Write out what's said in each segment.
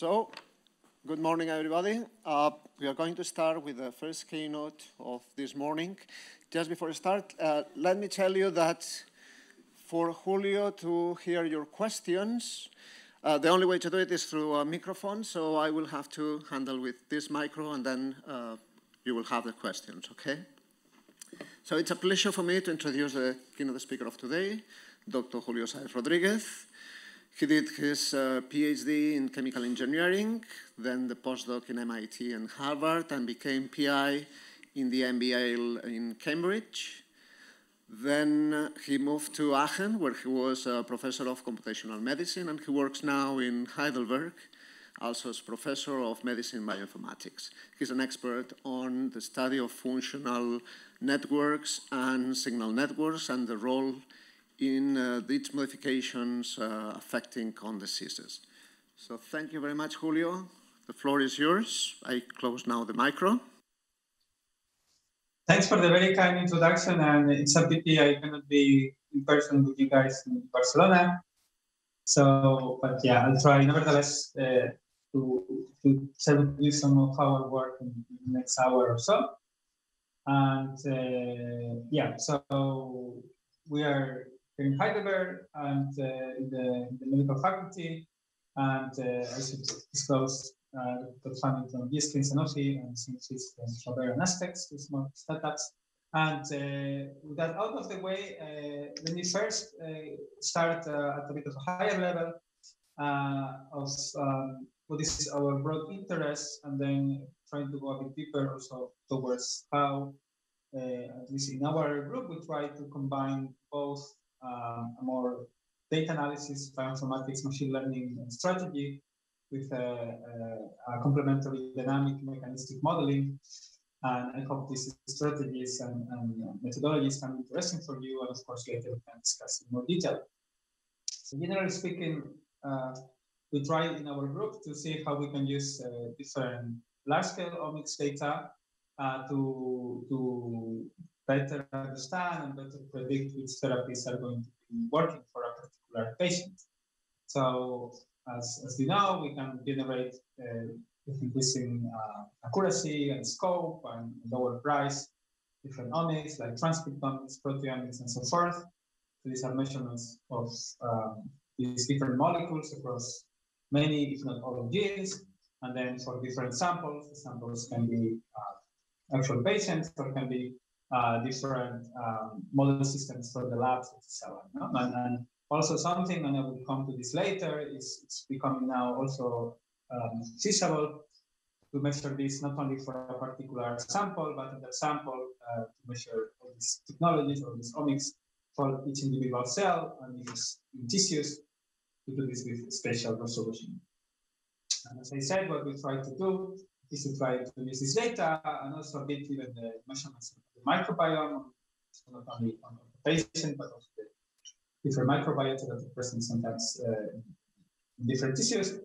So, good morning, everybody. Uh, we are going to start with the first keynote of this morning. Just before I start, uh, let me tell you that for Julio to hear your questions, uh, the only way to do it is through a microphone, so I will have to handle with this micro and then uh, you will have the questions, okay? So it's a pleasure for me to introduce the keynote speaker of today, Dr. Julio Saez Rodriguez. He did his uh, PhD in chemical engineering, then the postdoc in MIT and Harvard, and became PI in the MBA in Cambridge. Then he moved to Aachen, where he was a professor of computational medicine, and he works now in Heidelberg, also as professor of medicine bioinformatics. He's an expert on the study of functional networks and signal networks and the role in uh, these modifications uh, affecting on diseases. So thank you very much, Julio. The floor is yours. I close now the micro. Thanks for the very kind introduction, and it's a pity I cannot be in person with you guys in Barcelona. So, but yeah, I'll try nevertheless uh, to, to share with you some of our work in, the next hour or so. And uh, yeah, so we are in Heidelberg and uh, in the, the, medical faculty. And uh, I should disclose uh, got funding from GSK and Sanofi and Synthesis from Strawberry and Astex, two small startups. And uh, with that out of the way, uh, let me first uh, start uh, at a bit of a higher level of um, what is our broad interest, and then trying to go a bit deeper also towards how, at least in our group, we try to combine both um, a more data analysis, bioinformatics, machine learning strategy with a, a, a, complementary dynamic mechanistic modeling. And I hope these strategies and, and, methodologies can be interesting for you. And of course, later we can discuss in more detail. So generally speaking, uh, we try in our group to see how we can use uh, different large-scale omics data uh, to, to better understand and better predict which therapies are going to be working for a particular patient. So as, as we know, we can generate uh, increasing uh, accuracy and scope and lower price, different omics like transcriptomics, proteomics, and so forth. So these are measurements of um, these different molecules across many, if not all, genes. And then for different samples, the samples can be uh, actual patients or can be uh, different um, model systems for the labs. No? And, and, also something, and I will come to this later, is it's becoming now also um, feasible to measure this not only for a particular sample, but in that sample uh, to measure all these technologies or these omics for each individual cell and in tissues to do this with spatial resolution. And as I said, what we try to do is to try to use this data and also a bit even the measurements the microbiome, not only on the patient, but also the different microbiota that are present sometimes uh, in different tissues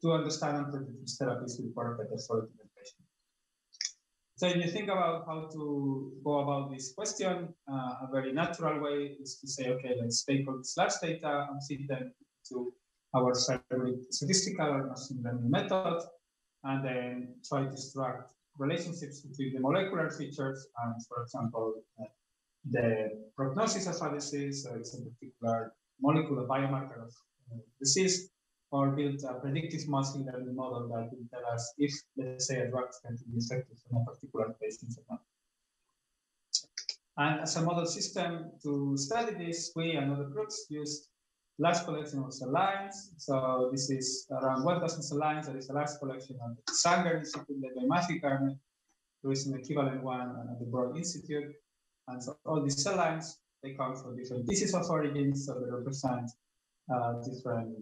to understand and predict which therapies will work better for the patient. So if you think about how to go about this question, uh, a very natural way is to say, okay, let's take all this large data and feed them to our statistical or machine learning method, and then try to extract relationships between the molecular features and, for example, uh, the prognosis of a disease, so it's a particular molecular biomarker of uh, disease, or build a predictive machine learning model that will tell us if, let's say, a drug is going to be effective in a particular patient or not. And as a model system to study this, we and other groups used large collection of cell lines. So this is around 1,000 cell lines. There is a large collection at the Sanger Institute led by Matthew Garnett. There is an equivalent one at the Broad Institute. And so all these cell lines, they come from different disease of origins. So they represent uh, different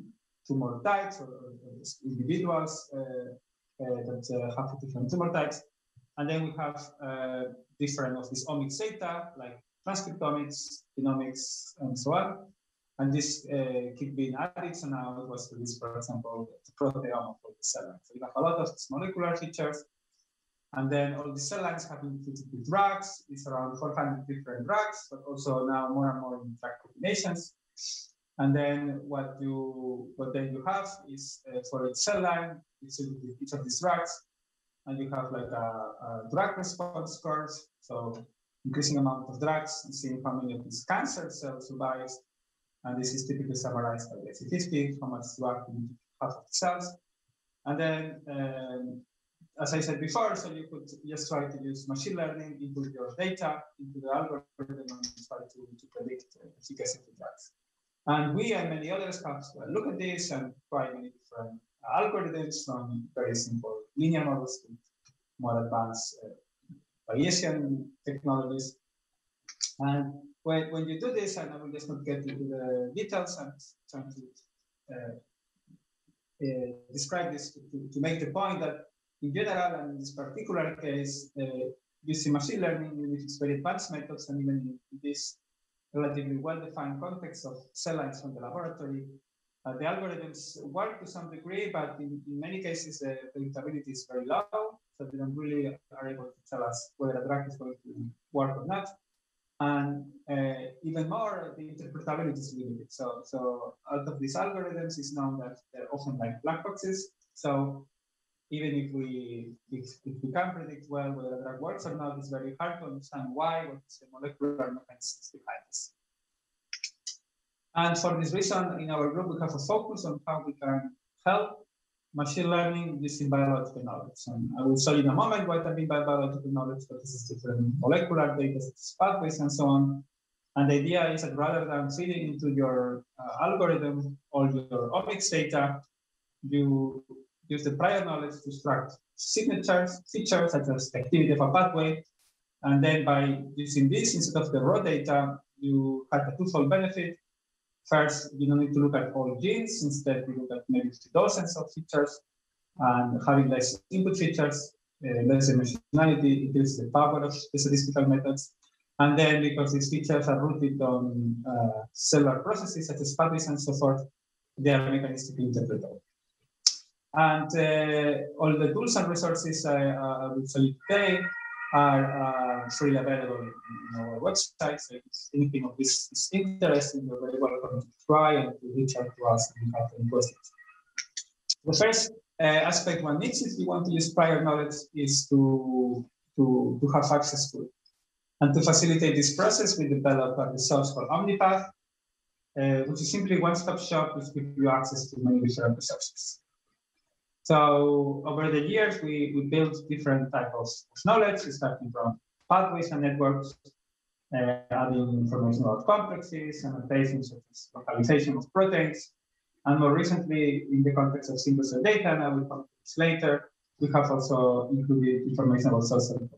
tumor types or, or individuals uh, uh, that uh, have different tumor types. And then we have uh, different of these omics data, like transcriptomics, genomics, and so on. And this uh, keep being added. So now it was released, for example, the proteome of the cell line. So you have a lot of molecular features. And then all the cell lines have been treated with drugs. It's around 400 different drugs, but also now more and more in drug combinations. And then what you what then you have is uh, for each cell line, each of these drugs, and you have like a, a drug response curve. So increasing amount of drugs, and seeing how many of these cancer cells survives. And this is typically summarized by the IC50, how much drug in half of the cells. And then, um, as I said before, so you could just try to use machine learning, input your data into the algorithm and try to, to predict efficacy of the drugs. And we and many others have looked at this and try many different algorithms from very simple linear models to more advanced uh, Bayesian technologies. And when, when you do this, and I will just not get into the details, I'm trying to uh, uh, describe this to, to, make the point that in general, and in this particular case, uh, using machine learning, with its very advanced methods, and even in this relatively well-defined context of cell lines from the laboratory, uh, the algorithms work to some degree, but in, in many cases, the predictability is very low, so they don't really are able to tell us whether a drug is going to work or not. And uh, even more, the interpretability is limited. So, so out of these algorithms, it's known that they're often like black boxes. So even if we if, if we can predict well whether a drug works or not, it's very hard to understand why, what is the molecular mechanisms behind this. And for this reason, in our group, we have a focus on how we can help machine learning using biological knowledge. And I will show you in a moment what I mean by biological knowledge, but this is different molecular data, pathways, and so on. And the idea is that rather than feeding into your uh, algorithm all your omics data, you use the prior knowledge to extract signatures, features such as activity of a pathway. And then by using this instead of the raw data, you have a twofold benefit. First, you don't need to look at all genes. Instead, you look at maybe dozens of features and having less input features, uh, less dimensionality, increases the power of the statistical methods. And then because these features are rooted on uh, cellular processes such as pathways and so forth, they are mechanistically interpretable. And uh, all the tools and resources I, I will show you today are uh, freely available in, our website. So if anything of this is interesting, you're very welcome to try and to reach out to us if you have any questions. The first uh, aspect one needs if you want to use prior knowledge is to, to, to have access to it. And to facilitate this process, we developed a resource called OmniPath, uh, which is simply one-stop shop which gives you access to many different resources. So over the years, we, we built different types of, knowledge, starting from pathways and networks, uh, adding information about complexes, annotations such as localization of proteins. And more recently, in the context of single cell data, and I will come to this later, we have also included information about cell cell.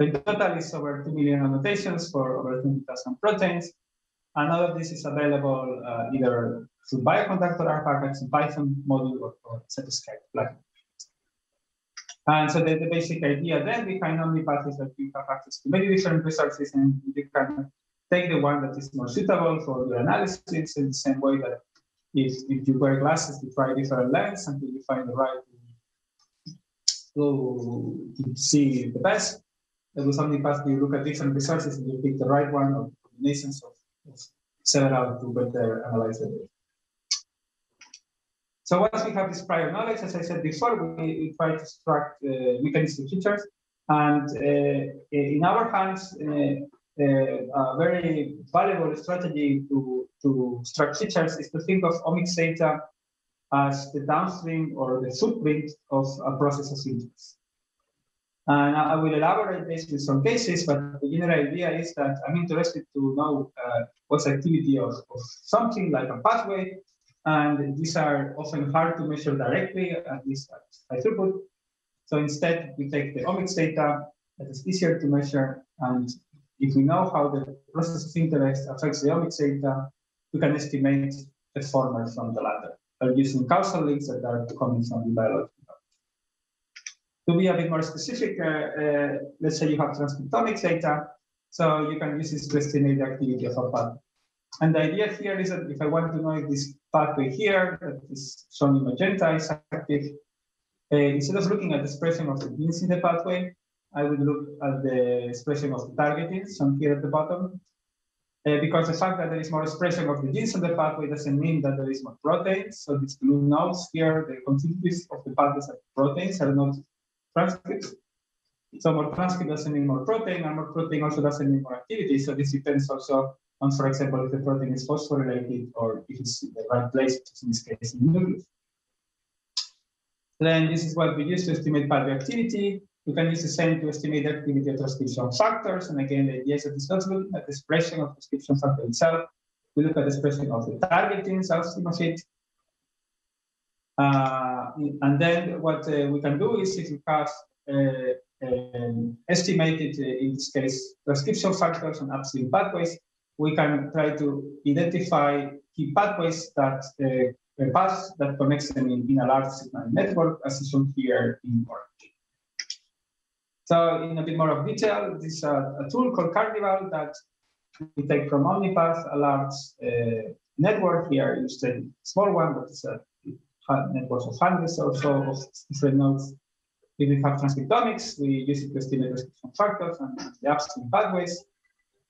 In total, is over 2 million annotations for over 20,000 proteins. And all of this is available uh, either through bioconductor package, Python module, or, or Cytoscape plugin. And so the, the, basic idea then behind OmniPath is that you have access to many different resources and you can take the one that is more suitable for your analysis in the same way that if, if you wear glasses, you try different lens until you find the right to, to see the best. And with OmniPath, you look at different resources and you pick the right one or combinations of, of several to better analyze the data. So once we have this prior knowledge, as I said before, we, we try to extract uh, mechanistic features. And uh, in our hands, uh, uh, a very valuable strategy to, to extract features is to think of omics data as the downstream or the footprint of a process of interest. And I will elaborate this with some cases, but the general idea is that I'm interested to know uh, what's activity of, of something like a pathway and these are often hard to measure directly, at at high throughput. So instead, we take the omics data that is easier to measure, and if we know how the process of interest affects the omics data, we can estimate the former from the latter by using causal links that are coming from the biology. to be a bit more specific, uh, uh, let's say you have transcriptomics data, so you can use this to estimate the activity of a pathway. And the idea here is that if I want to know if this pathway here that is shown in magenta is active, uh, instead of looking at the expression of the genes in the pathway, I would look at the expression of the targeting shown here at the bottom. Uh, because the fact that there is more expression of the genes on the pathway doesn't mean that there is more proteins. So these blue nodes here, the constitutives of the pathways are proteins, are not transcripts. So more transcript doesn't mean more protein, and more protein also doesn't mean more activity. So this depends also on, for example, if the protein is phosphorylated or if it's in the right place, which is in this case in nucleus. Then this is what we use to estimate pathway activity. We can use the same to estimate the activity of transcription factors. And again, the idea is that it's not looking at the expression of transcription factor itself. We look at the expression of the target genes of it. Uh, and then what uh, we can do is if we have uh, um, estimated, uh, in this case, transcription factors and upstream pathways, we can try to identify key pathways that uh, paths that connects them in, in a large signaling network, as shown here in orange. So in a bit more of detail, this is a, a tool called Carnival that we take from Omnipath, a large uh, network here, used a small one, but it's a network of hundreds or so of different nodes. If we have transcriptomics, we use it to estimate transcription factors and the upstream pathways.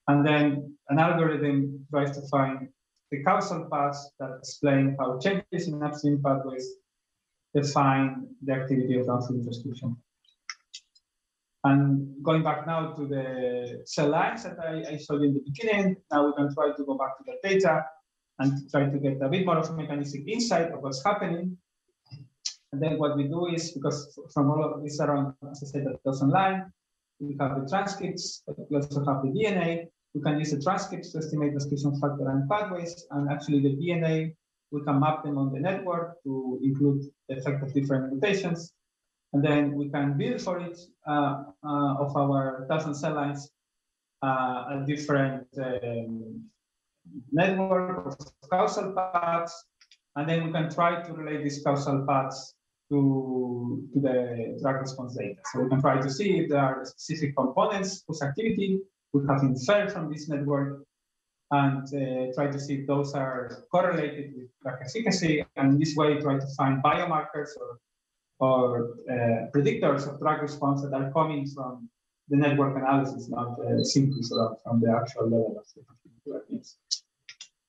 And then an algorithm tries to find the causal paths that explain how changes in upstream pathways define the activity of downstream transcription. And going back now to the cell lines that I, I, showed in the beginning, now we can try to go back to the data and try to get a bit more of a mechanistic insight of what's happening. And then what we do is, because from all of this around, as I said, that goes online, we have the transcripts, but we also have the DNA. We can use the transcripts to estimate transcription factor and pathways, and actually the DNA, we can map them on the network to include the effect of different mutations. And then we can build for each uh, uh, of our thousand cell lines uh, a different um, network of causal paths. And then we can try to relate these causal paths to, to the drug response data. So we can try to see if there are specific components whose activity we have inferred from this network and uh, try to see if those are correlated with drug efficacy. And this way, try to find biomarkers or or uh, predictors of drug response that are coming from the network analysis, not uh, simply sort of from the actual level of the.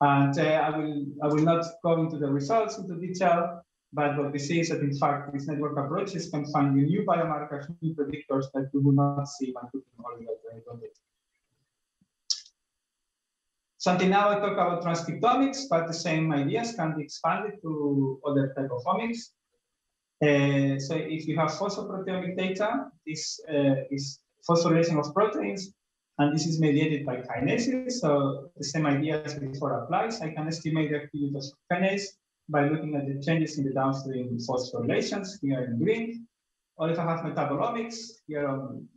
And uh, I will I will not go into the results into detail, but what we see is that in fact these network approaches can find new biomarkers, new predictors that you would not see when looking only at the data. Something now I talk about transcriptomics, but the same ideas can be expanded to other type of omics. Uh, so if you have phosphoproteomic data, this uh, is phosphorylation of proteins, and this is mediated by kinases. So the same idea as before applies. I can estimate the activity of kinase by looking at the changes in the downstream phosphorylations here in green. Or if I have metabolomics here on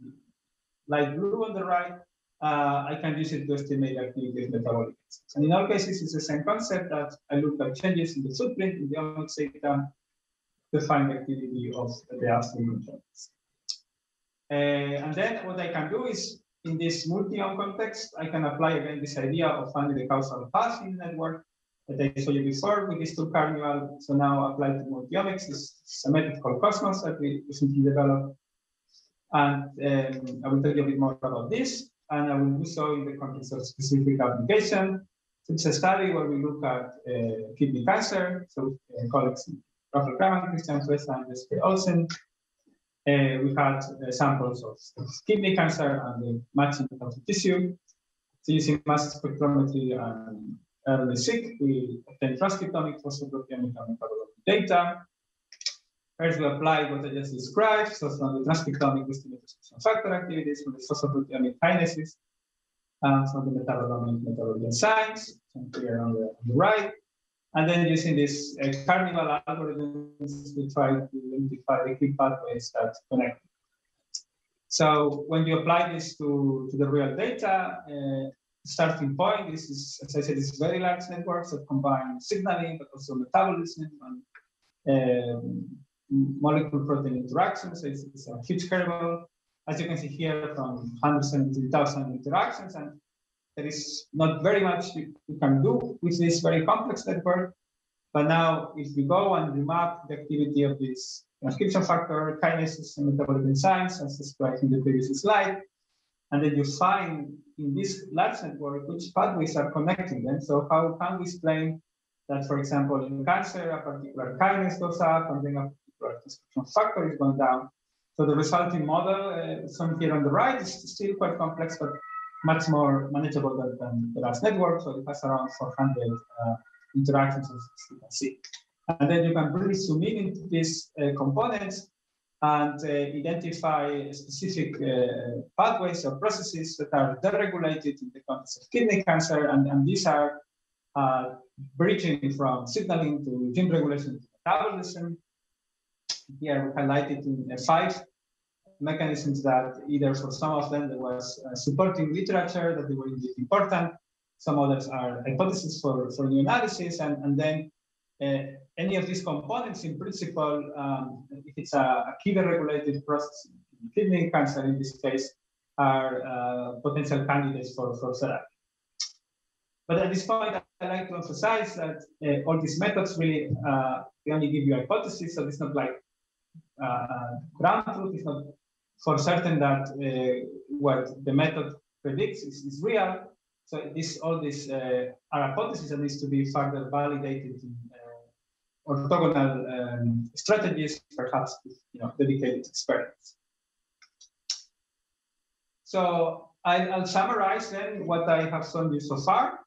light blue on the right, uh, I can use it to estimate activity of metabolic enzymes. And in all cases, it's the same concept that I look at changes in the footprint in the data define the activity of the upstream intelligence. Uh, and then what I can do is, in this multi-omic context, I can apply again this idea of finding the causal path in the network that I showed you before with this tool Carnival. So now applied to multiomics is a method called Cosmos that we recently developed. And um, I will tell you a bit more about this. And I will do so in the context of specific application. So it's a study where we look at uh, kidney cancer. So uh, colleagues Rafael Kramann, Christian Frezza, and Jesper Olsen. Uh, we had uh, samples of, kidney cancer and the matching of the tissue. So using mass spectrometry and RNA-seq, we obtained transcriptomic, phosphoproteomic, and metabolomic data. First, we applied what I just described. So from the transcriptomic, transcription factor activities, from the phosphoproteomic kinases, and from the metabolomic metabolic enzymes, here on the, on the right. And then using this uh, Carnival algorithms, we try to identify the key pathways that connect. So when you apply this to, to the real data, uh, starting point, this is, as I said, this is very large networks that combine signaling, but also metabolism and um, molecule protein interactions. It's, it's a huge kernel. As you can see here, from 170,000 interactions, and there is not very much you, you can do with this very complex network. But now, if you go and remap the activity of this transcription factor, kinases, and metabolic enzymes, as described in the previous slide, And then you find in this large network which pathways are connecting them. So how can we explain that, for example, in cancer, a particular kinase goes up and then a factor is going down. So the resulting model, uh, shown here on the right, is still quite complex, but much more manageable than, than the last network. So it has around 400 uh, interactions, as you can see. And then you can really zoom in into these uh, components and uh, identify specific uh, pathways or processes that are deregulated in the context of kidney cancer. And, and these are uh, bridging from signaling to gene regulation to metabolism. Here we highlighted in five mechanisms that either for some of them there was supporting literature that they were important. Some others are hypotheses for, for new analysis. And, and then uh, any of these components in principle, um, if it's a, a kidney regulated process, in kidney cancer in this case, are uh, potential candidates for, for therapy. But at this point, I like to emphasize that uh, all these methods really uh, they only give you hypotheses, so it's not like ground truth. It's not for certain that uh, what the method predicts is, is real. So this all these uh, are hypotheses that needs to be further validated in uh, orthogonal um, strategies, perhaps with you know dedicated experiments. So I, will summarize then what I have shown you so far.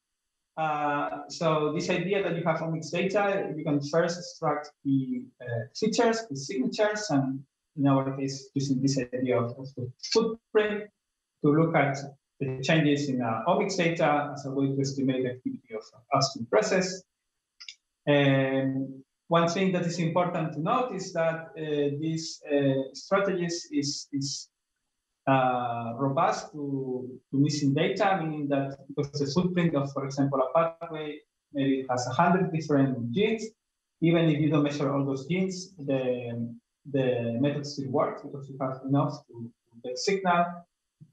Uh, so this idea that you have omics data, you can first extract the uh, features, the signatures, and in our case, using this idea of, of the footprint to look at the changes in uh, omics data as a way to estimate the activity of upstream process. And one thing that is important to note is that uh, these uh, strategies is, is uh, robust to, to missing data, meaning that because the footprint of, for example, a pathway maybe has 100 different genes, even if you don't measure all those genes, the, the method still works because you have enough to, to get signal.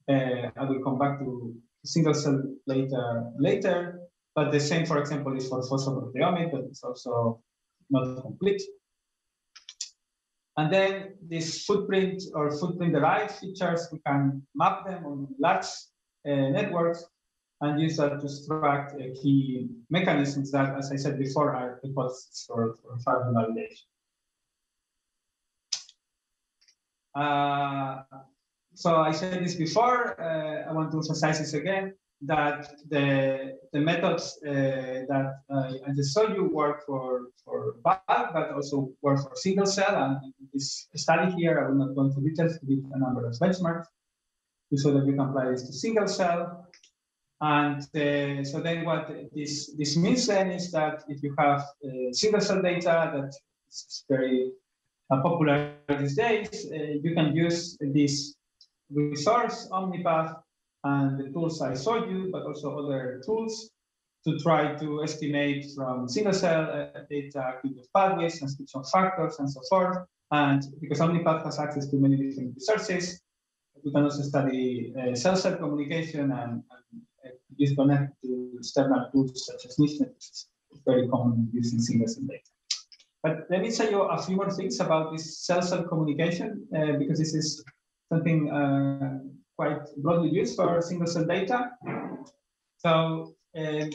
Uh, I will come back to single cell later, later, but the same, for example, is for phosphoproteomic, but it's also not complete. And then this footprint or footprint derived features, we can map them on large uh, networks and use that to extract uh, key mechanisms that, as I said before, are hypotheses for, for further validation. Uh, so I said this before, uh, I want to emphasize this again that the, the methods uh, that uh, I just showed you work for, for bulk, but also work for single cell. And this study here, I will not go into details give a number of benchmarks show that you can apply this to single cell. And uh, so then what this, this means then is that if you have uh, single cell data that is very uh, popular these days, uh, you can use this resource OmniPath and the tools I showed you, but also other tools to try to estimate from single cell uh, data, activity pathways, transcription factors, and so forth. And because OmniPath has access to many different resources, we can also study uh, cell-cell communication and, and uh, use connect to external tools such as NIST, which is very common using single cell data. But let me tell you a few more things about this cell-cell communication, uh, because this is something uh, quite broadly used for single cell data. So uh,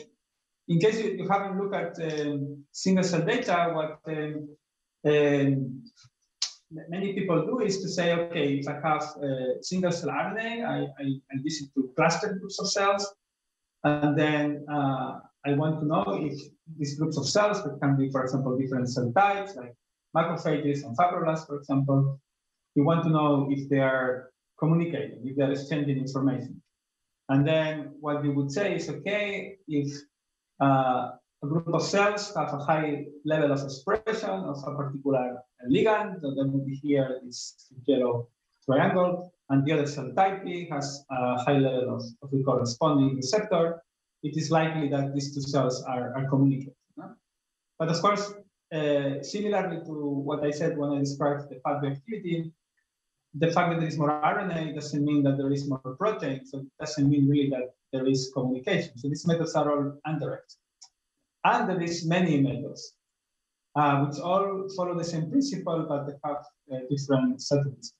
in case you, you haven't looked at um, single cell data, what um, many people do is to say, okay, if I have a single cell RNA, I, I, I it to cluster groups of cells. And then uh, I want to know if these groups of cells, that can be, for example, different cell types, like macrophages and fibroblasts, for example, you want to know if they are communicating, if they're exchanging information. And then what you would say is, okay, if uh, a group of cells have a high level of expression of a particular ligand, so then here this yellow triangle, and the other cell type B has a high level of, of the corresponding receptor, it is likely that these two cells are, are communicating. No? But of course, uh, similarly to what I said when I described the pathway activity, the fact that there is more RNA doesn't mean that there is more protein, so it doesn't mean really that there is communication. So these methods are all indirect. And there is many methods, uh, which all follow the same principle, but they have uh, different settings.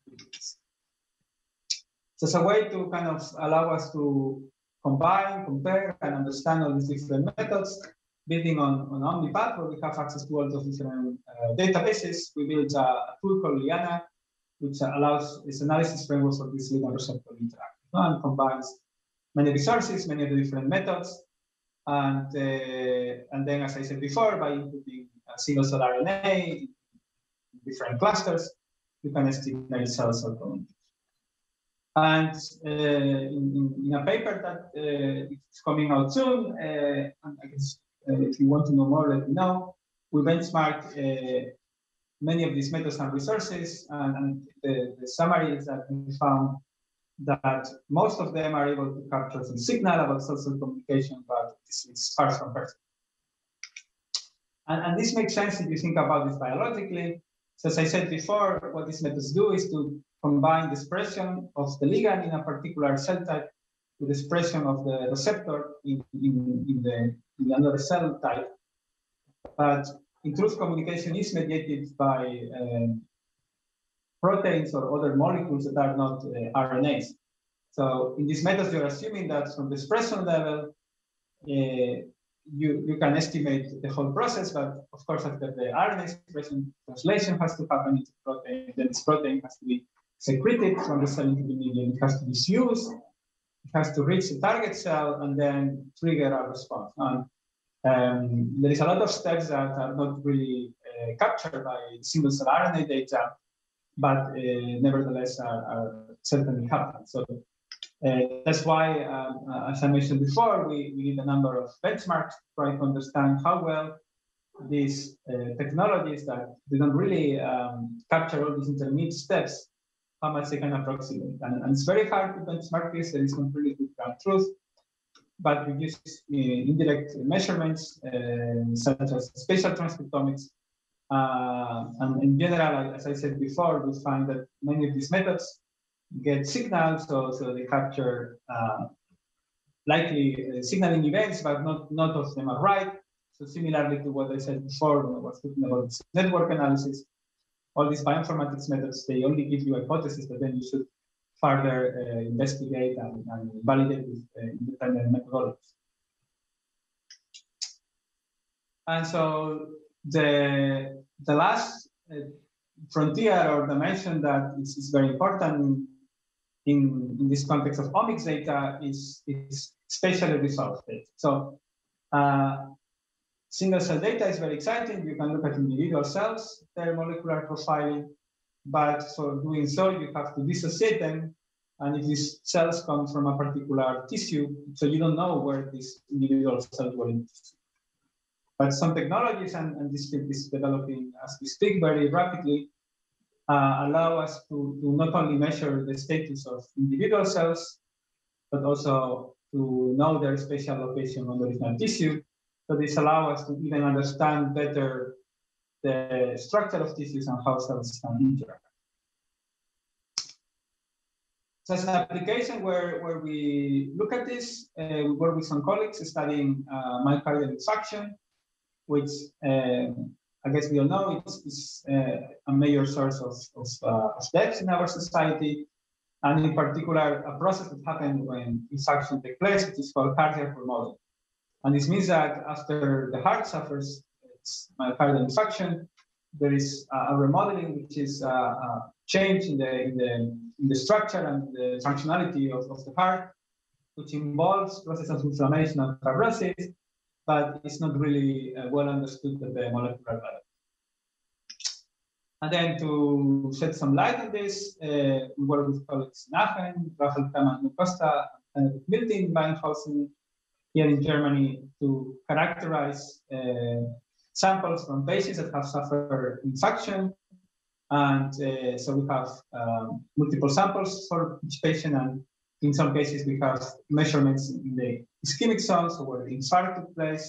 So it's a way to kind of allow us to combine, compare, and understand all these different methods. Building on, on Omnipath, where we have access to all those different uh, databases, we built a, a, tool called Liana, which allows this analysis framework for this ligand receptor interaction and combines many resources, many of the different methods. And, uh, and then, as I said before, by inputting single cell RNA in different clusters, you can estimate cells or communities. And uh, in, in, a paper that uh, is coming out soon, uh, I guess uh, if you want to know more, let me know. We benchmark uh, many of these methods and resources, and, and the, the, summary is that we found that most of them are able to capture some signal about social communication, but this is far from perfect. And, and this makes sense if you think about this biologically. So as I said before, what these methods do is to combine the expression of the ligand in a particular cell type with the expression of the receptor in, in, in the in another cell type. But in truth, communication is mediated by um, proteins or other molecules that are not uh, RNAs. So in these methods, you're assuming that from the expression level, uh, you, you can estimate the whole process, but of course, after the RNA expression, translation has to happen into protein, then this protein has to be secreted from the cell into the medium, it has to be used, it has to reach the target cell and then trigger a response. And um, there is a lot of steps that are not really uh, captured by single cell RNA data, but uh, nevertheless are, are, certainly happening. So uh, that's why, um, uh, as I mentioned before, we, we need a number of benchmarks to try to understand how well these uh, technologies that they don't really um, capture all these intermediate steps how much they can approximate. And, and it's very hard to benchmark this. There is not really good truth. But we use uh, indirect measurements, uh, such as spatial transcriptomics. Uh, and in general, as I said before, we find that many of these methods get signals, so, so they capture uh, likely signaling events, but not, not of them are right. So similarly to what I said before when I was talking about network analysis, all these bioinformatics methods, they only give you hypotheses, but then you should further uh, investigate and, and, validate with uh, independent methodologies. And so the, the last uh, frontier or dimension that is, is very important in, in this context of omics data is, is spatially resolved data. So uh, Single cell data is very exciting. You can look at individual cells, their molecular profiling, but for doing so, you have to dissociate them. And if these cells come from a particular tissue, so you don't know where these individual cells were in. But some technologies, and, and this field is developing as we speak very rapidly, uh, allow us to, to not only measure the status of individual cells, but also to know their spatial location on the original tissue so this allows us to even understand better the structure of tissues and how cells can interact. So as an application where, where we look at this, uh, we work with some colleagues studying uh, myocardial infarction, which uh, I guess we all know it's, it's uh, a major source of, of, uh, deaths in our society. And in particular, a process that happens when infarction takes place, which is called cardiac remodeling. And this means that after the heart suffers myocardial infarction, there is a remodeling, which is a, a change in the, in, the, in the structure and the functionality of, of the heart, which involves process of inflammation and fibrosis, but it's not really uh, well understood at the molecular level. And then to shed some light on this, uh, we work with colleagues in Aachen, Rafael Kramann Costa, and Milting Beinhausen, here in Germany to characterize uh, samples from patients that have suffered infarction. And uh, so we have um, multiple samples for each patient. And in some cases, we have measurements in the ischemic zone, so where the infarct took place,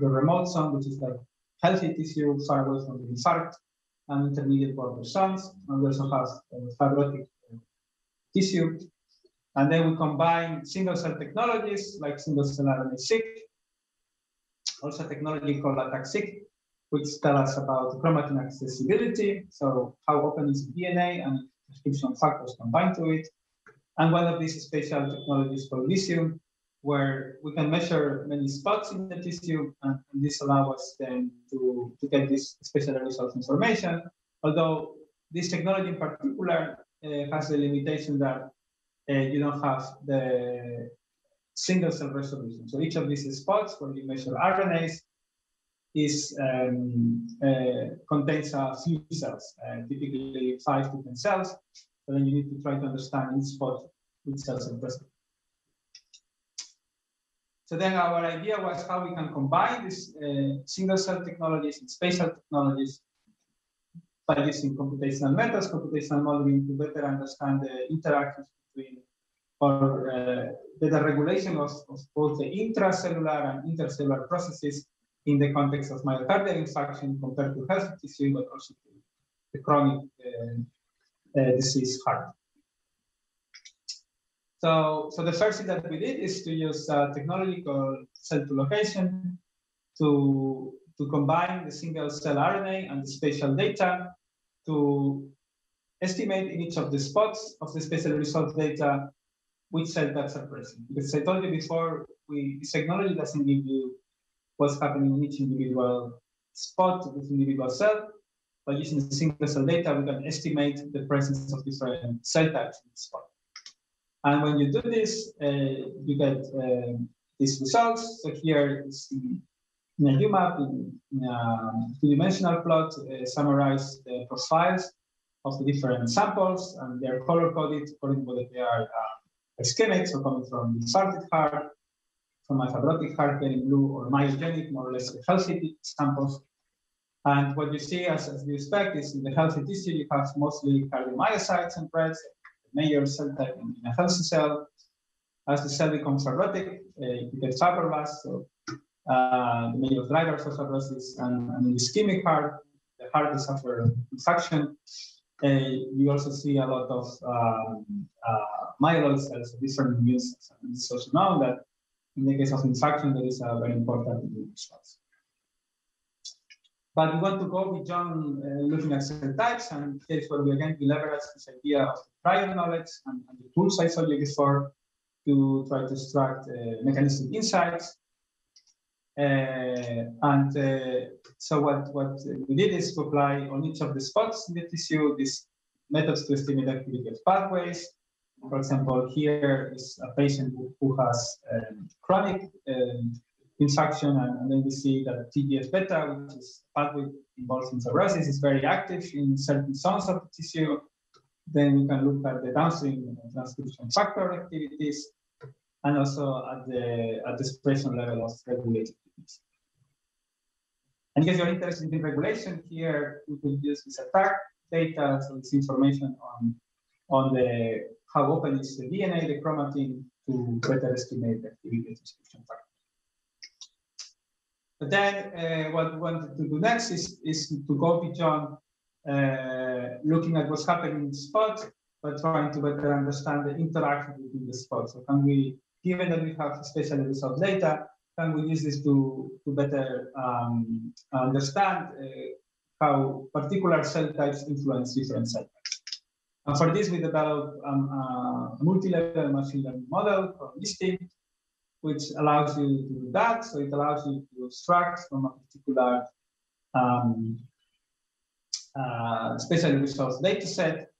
the remote zone, which is the healthy tissue far away from the infarct, and intermediate border zones. And we also have uh, fibrotic uh, tissue and then we combine single cell technologies like single cell RNA-seq, also technology called ATAC-seq, which tell us about chromatin accessibility. So how open is the DNA and transcription factors combined to it. And one of these spatial technologies called Visium, where we can measure many spots in the tissue, and, and this allows us then to, to get this spatial results information. Although this technology in particular uh, has the limitation that uh, you don't have the single cell resolution. So each of these spots where you measure RNAs is um, uh, contains a few cells, uh, typically five to 10 cells. So then you need to try to understand each spot which cells are present. So then our idea was how we can combine these uh, single cell technologies and spatial technologies by using computational methods, computational modeling to better understand the interactions between or uh, better regulation of, of, both the intracellular and intercellular processes in the context of myocardial infarction compared to healthy tissue, but also to the chronic uh, uh, disease heart. So, so the first thing that we did is to use a technology called cell2location to, to combine the single cell RNA and the spatial data to estimate in each of the spots of the spatial result data which cell types are present. Because I told you before, we, this technology doesn't give you what's happening in each individual spot with individual cell. By using the single cell data, we can estimate the presence of different cell types in the spot. And when you do this, uh, you get uh, these results. So here is in, in a UMAP, in, in a two-dimensional plot, uh, summarize the profiles of the different samples, and they're color-coded according to whether they are uh, ischemic, so coming from infarcted heart, from a fibrotic heart in blue, or myogenic, more or less healthy samples. And what you see, as, as you expect, is in the healthy tissue, you have mostly cardiomyocytes and reds, the major cell type in a healthy cell. As the cell becomes fibrotic, uh, you get fibroblasts, so uh, the major drivers of fibrosis, and, and in the ischemic heart, the heart is suffer infarction. Uh, you also see a lot of um, uh, myeloid cells, different immune cells. And it's also known that in the case of infarction, there is a very important immune response. But we want to go beyond uh, looking at cell types, and here's where we again leverage this idea of prior knowledge and, and, the tools I showed you before to try to extract uh, mechanistic insights. Uh, and uh, so what, what we did is to apply on each of the spots in the tissue these methods to estimate activity of pathways. For example, here is a patient who, has um, chronic um, infarction, and, and, then we see that TGF beta, which is pathway involved in fibrosis, is very active in certain zones of the tissue. Then we can look at the downstream transcription factor activities, and also at the at the expression level of regulated. And if you're interested in regulation, here we could use this ATAC data, so this information on on the how open is the DNA, the chromatin, to better estimate the activity transcription factor. But then uh, what we wanted to do next is, is to go beyond uh, looking at what's happening in the spot, but trying to better understand the interaction between the spots. So can we, given that we have spatial result data, can we use this to, to better um, understand uh, how particular cell types influence different cell types? And for this, we developed um, a multi-level machine learning model called MISTy, which allows you to do that. So it allows you to extract from a particular um, uh, spatial results data set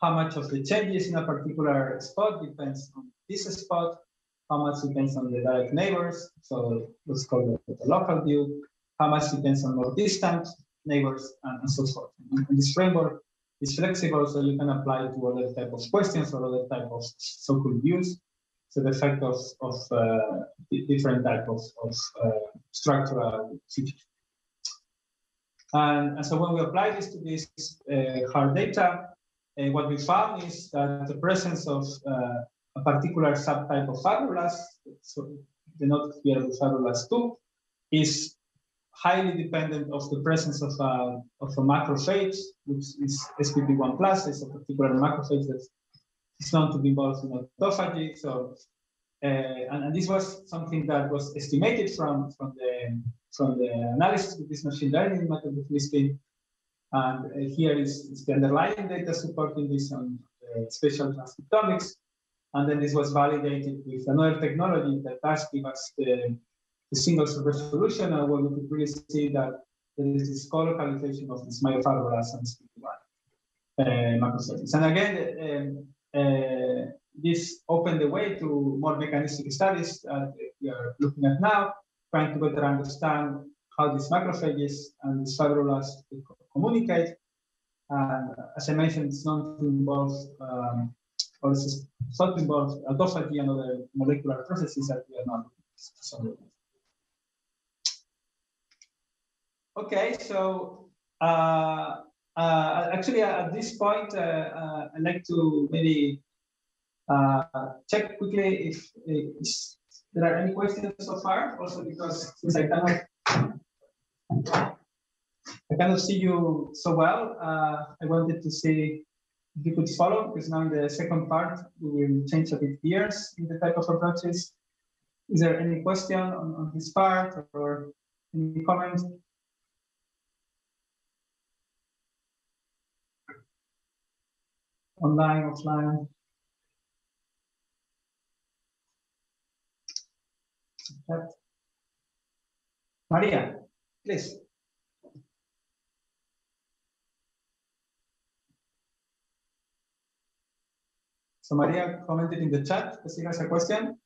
how much of the changes in a particular spot depends on this spot, how much depends on the direct neighbors, so let's call it the local view, how much depends on more distant neighbors, and, so forth. And, and this framework is flexible, so you can apply it to other type of questions or other type of so-called views so the effect of, of uh, different type of, of uh, structural features. And, and, so when we apply this to this uh, hard data, uh, what we found is that the presence of uh, a particular subtype of fibroblasts, so denoted here with fibroblasts 2, is highly dependent of the presence of a, of a macrophage, which is SPP1 plus, is a particular macrophage that is known to be involved in autophagy. So, uh, and, and, this was something that was estimated from, from, the, from the analysis of this machine learning method of listing. And uh, here is, is, the underlying data supporting this on uh, spatial transcriptomics. And then this was validated with another technology that does give us the, the single super resolution, and where we could really see that there is this co-localization of these myofibroblast and SPP1 uh, macrophages. And again, um, uh, this opened the way to more mechanistic studies that we are looking at now, trying to better understand how these macrophages and these fibroblasts communicate. And as I mentioned, it's not to um, or thought to involve autophagy and other molecular processes that we are not looking Okay, so uh, uh, actually at this point, uh, uh I'd like to maybe uh, check quickly if, if, there are any questions so far, also because since I cannot I cannot see you so well, uh, I wanted to see if you could follow, because now in the second part, we will change a bit gears in the type of approaches. Is there any question on, on this part or any comments? Online, offline? Maria, please. So Maria commented in the chat, does she has a question?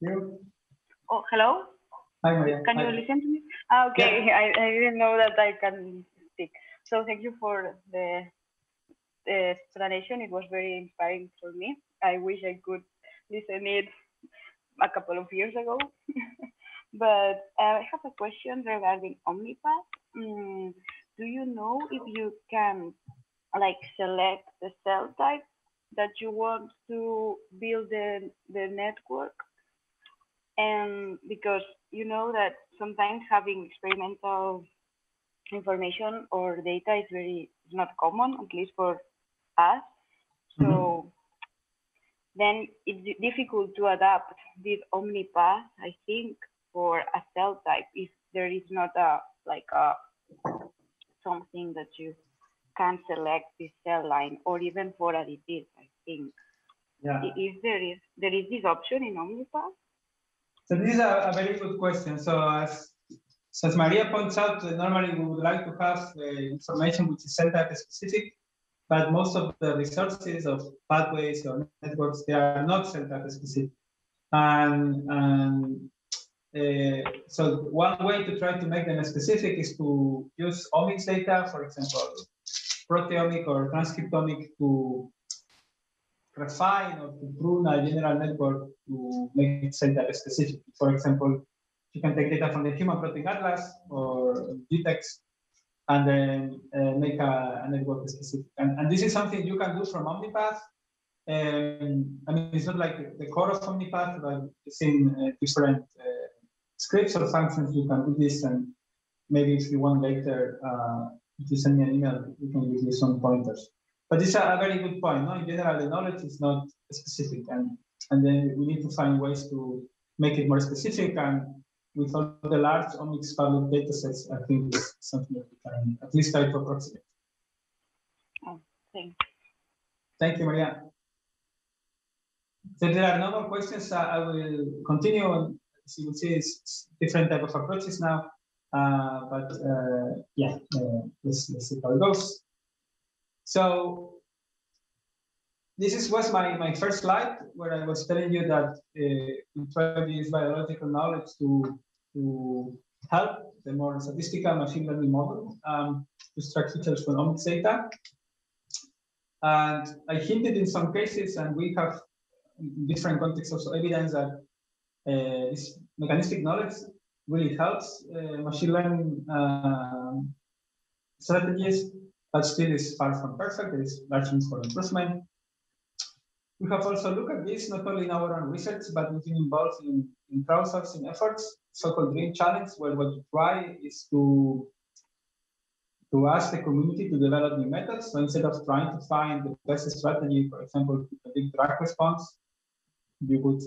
You? Oh, hello? Hi, Maria. Can Hi. you listen to me? Ah, okay, yeah. I, I didn't know that I can speak. So thank you for the, the explanation. It was very inspiring for me. I wish I could listen it a couple of years ago. but uh, I have a question regarding OmniPath. Mm, do you know if you can like select the cell type that you want to build the, the network. And because you know that sometimes having experimental information or data is very is not common, at least for us. So mm -hmm. then it's difficult to adapt this OmniPath, I think, for a cell type if there is not a like a something that you can select this cell line or even for additives, I think. Yeah. Is there is there is this option in OmniPath? So this is a, a very good question. So as, so as Maria points out, normally we would like to have uh, information which is cell type specific, but most of the resources of pathways or networks, they are not cell type specific. And, and uh, so one way to try to make them specific is to use omics data, for example, proteomic or transcriptomic to refine or to prune a general network to make it cell type specific. For example, you can take data from the Human Protein Atlas or GTEx and then uh, make a, a, network specific. And, and, this is something you can do from OmniPath. Um, I mean, it's not like the core of OmniPath, but it's in uh, different uh, scripts or functions. You can do this, and maybe if you want later, uh, if you send me an email, we can give you some pointers. But it's a, a very good point. No? In general, the knowledge is not specific, and and then we need to find ways to make it more specific. And with all the large omics public data sets, I think it's something that we can at least try to approximate. Oh, thanks. Thank you, Maria. So there are no more questions. I will continue. And as you will see, it's different type of approaches now. Uh, but uh, yeah, uh, let's, let's see how it goes. So this is, was my, my first slide where I was telling you that we try to use biological knowledge to, to help the more statistical machine learning model um, to from omics data. And I hinted in some cases, and we have different contexts also evidence that uh, this mechanistic knowledge really helps uh, machine learning um, strategies, but still is far from perfect. There is large room for improvement. We have also looked at this not only in our own research, but we've been involved in, in crowdsourcing efforts, so-called Dream Challenge, where what you try is to to ask the community to develop new methods. So instead of trying to find the best strategy, for example, to predict drug response, you would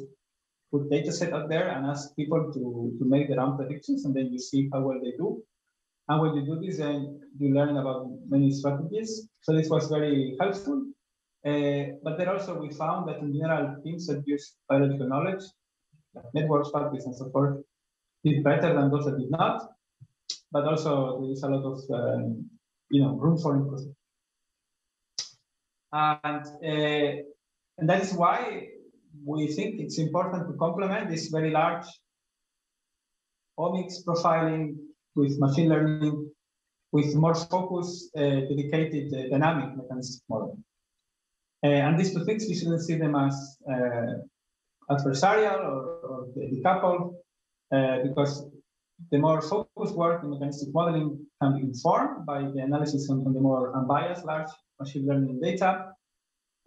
put data set out there and ask people to, to make their own predictions and then you see how well they do. And when you do this, then you learn about many strategies. So this was very helpful. Uh, but then also we found that in general, teams that use biological knowledge, like networks, faculties, and so forth, did better than those that did not. But also there is a lot of um, you know room for improvement. And, uh, and that is why we think it's important to complement this very large omics profiling with machine learning with more focus, uh, dedicated uh, dynamic mechanistic model. Uh, and these two things, we shouldn't see them as uh, adversarial or, or decoupled, uh, because the more focused work in mechanistic modeling can be informed by the analysis on, on the more unbiased large machine learning data.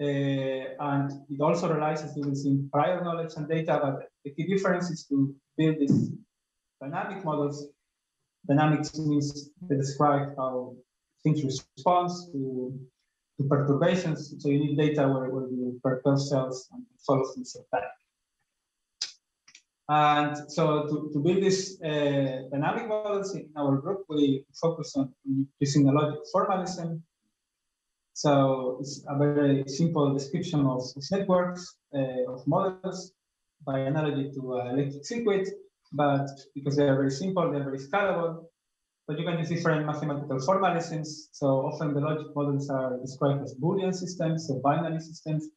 Uh, and it also relies, as you will see, prior knowledge and data, but the key difference is to build these dynamic models. Dynamics means they describe how things respond to, to perturbations. So you need data where, where you perturb cells and follow things like that. And so to, to build these uh, dynamic models in our group, we focus on using a logic formalism so it's a very simple description of, networks, uh, of models by analogy to uh, electric circuit, but because they are very simple, they're very scalable. But you can use different mathematical formalisms. So often the logic models are described as Boolean systems, so binary systems.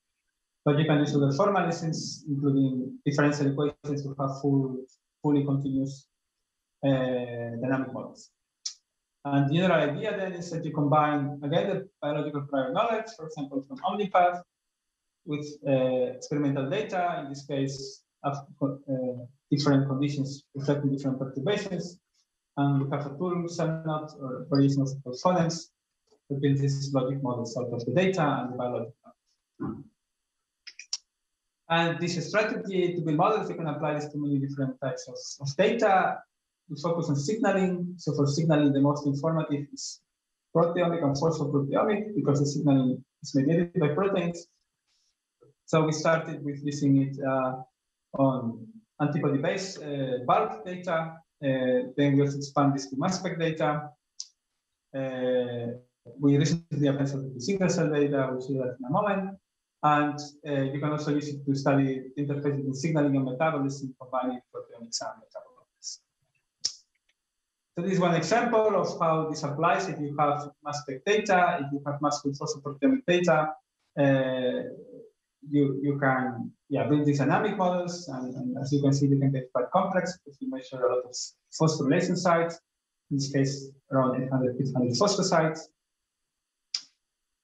But you can use other formalisms, including differential equations to have full, fully continuous uh, dynamic models. And the other idea then is that you combine, again, the biological prior knowledge, for example, from Omnipath, with uh, experimental data, in this case, uh, different conditions reflecting different perturbations. And we have a tool, CellNOpt, or variations of phonemes, that builds these logic models out of the data and the biological. And this strategy to build models, you can apply this to many different types of, of data we focus on signaling. So for signaling, the most informative is proteomic and phosphoproteomic because the signaling is mediated by proteins. So we started with using it uh, on antibody-based uh, bulk data. Uh, then we also expand this to mass spec data. Uh, we recently applied to single cell data, we'll see that in a moment. And uh, you can also use it to study interfaces in signaling and metabolism, combining proteomics and metabolism. So this is one example of how this applies if you have mass spec data, if you have mass proteomic data, uh, you, you can yeah, build these dynamic models. And, and, as you can see, they can get quite complex because you measure a lot of phosphorylation sites, in this case, around 800, 800 phosphosites.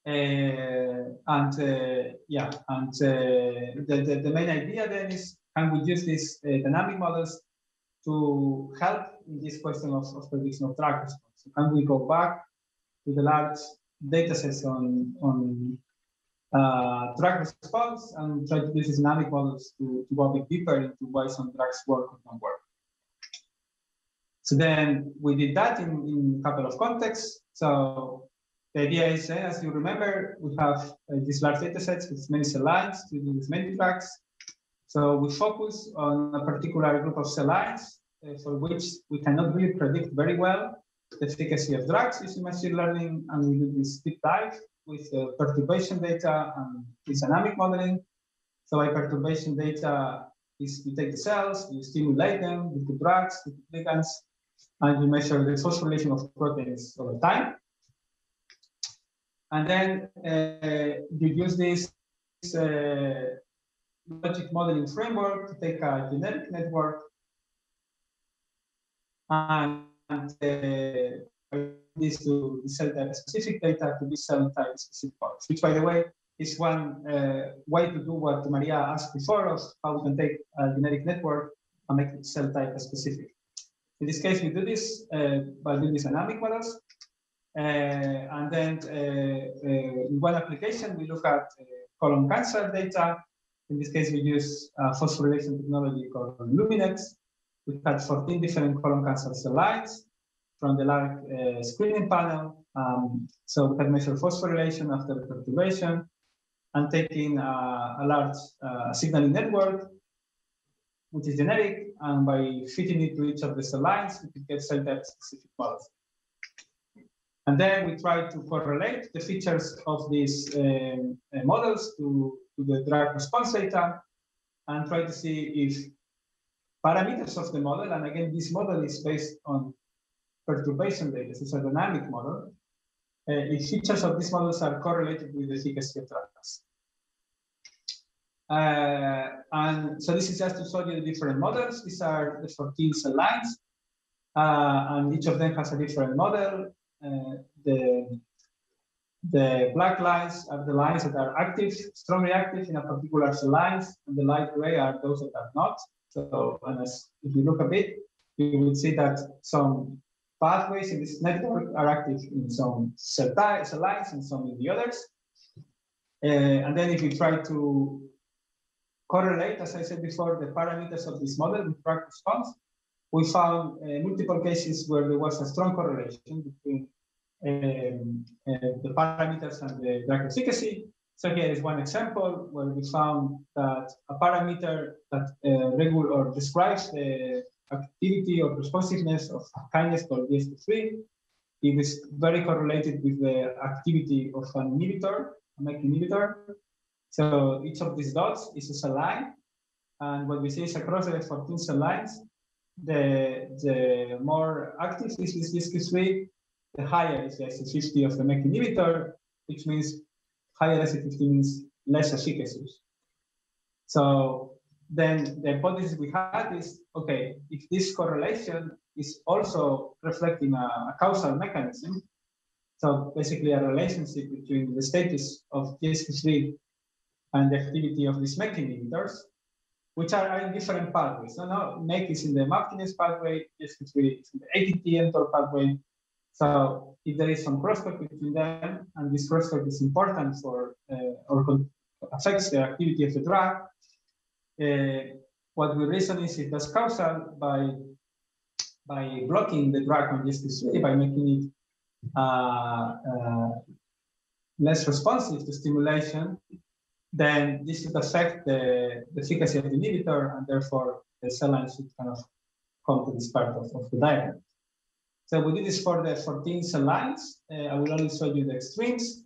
Uh, and uh, yeah, and uh, the, the, the, main idea then is can we use these uh, dynamic models to help in this question of, of prediction of drug response. So can we go back to the large data sets on, on uh, drug response and try to use dynamic models to, to go a bit deeper into why some drugs work or don't work. So then we did that in, in a couple of contexts. So the idea is, uh, as you remember, we have uh, these large data sets with many cell lines to do with many drugs. So we focus on a particular group of cell lines uh, for which we cannot really predict very well the efficacy of drugs using machine learning, and we do this deep dive with uh, perturbation data and dynamic modeling. So by perturbation data is you take the cells, you stimulate them with the drugs, with the ligands, and you measure the phosphorylation of proteins over time. And then uh, you use this uh, logic modeling framework to take a generic network and uh, this to cell type specific data to be cell type specific parts, which by the way is one uh, way to do what Maria asked before us, how we can take a generic network and make it cell type specific. In this case, we do this uh, by doing these dynamic models. Uh, and then uh, uh, in one application, we look at colon cancer data in this case, we use uh, phosphorylation technology called Luminex. We had 14 different colon cancer cell lines from the large uh, screening panel. Um, so we had measured phosphorylation after perturbation and taking uh, a large uh, signaling network, which is generic, and by fitting it to each of the cell lines, we could get cell type specific models. And then we try to correlate the features of these um, uh, models to, to the drug response data and try to see if parameters of the model, and again, this model is based on perturbation data, it's a dynamic model, uh, if features of these models are correlated with the efficacy of drugs. Uh, and so this is just to show you the different models. These are the 14 cell lines, uh, and each of them has a different model. Uh, the, the black lines are the lines that are active, strongly active in a particular cell lines, and the light gray are those that are not. So, and as, if you look a bit, you will see that some pathways in this network are active in some cell, cell lines and some in the others. Uh, and then if you try to correlate, as I said before, the parameters of this model with drug response, we found uh, multiple cases where there was a strong correlation between um, uh, the parameters and the drug efficacy. So here is one example where we found that a parameter that uh, or describes the activity or responsiveness of a kinase called GSK3 it is very correlated with the activity of an inhibitor, a MEK inhibitor. So each of these dots is a cell line. And what we see is across the 14 cell lines, the, the more active is this GSK3, the higher is the IC50 of the MEK inhibitor, which means higher IC50 means less efficacy. So then the hypothesis we had is, okay, if this correlation is also reflecting a, a causal mechanism, so basically a relationship between the status of GSK3 and the activity of these MEK inhibitors, which are in different pathways. So now MEK is in the kinase pathway, GSK3 is in the ATP-mTOR pathway. So if there is some crosstalk between them, and this crosstalk is important for uh, or affects the activity of the drug, uh, what we reason is it does causal by by blocking the drug on this three by making it uh, less responsive to stimulation, then this would affect the, the, efficacy of the inhibitor, and therefore the cell line should kind of come to this part of, of the diagram. So we did this for the 14 cell lines. Uh, I will only show you the extremes.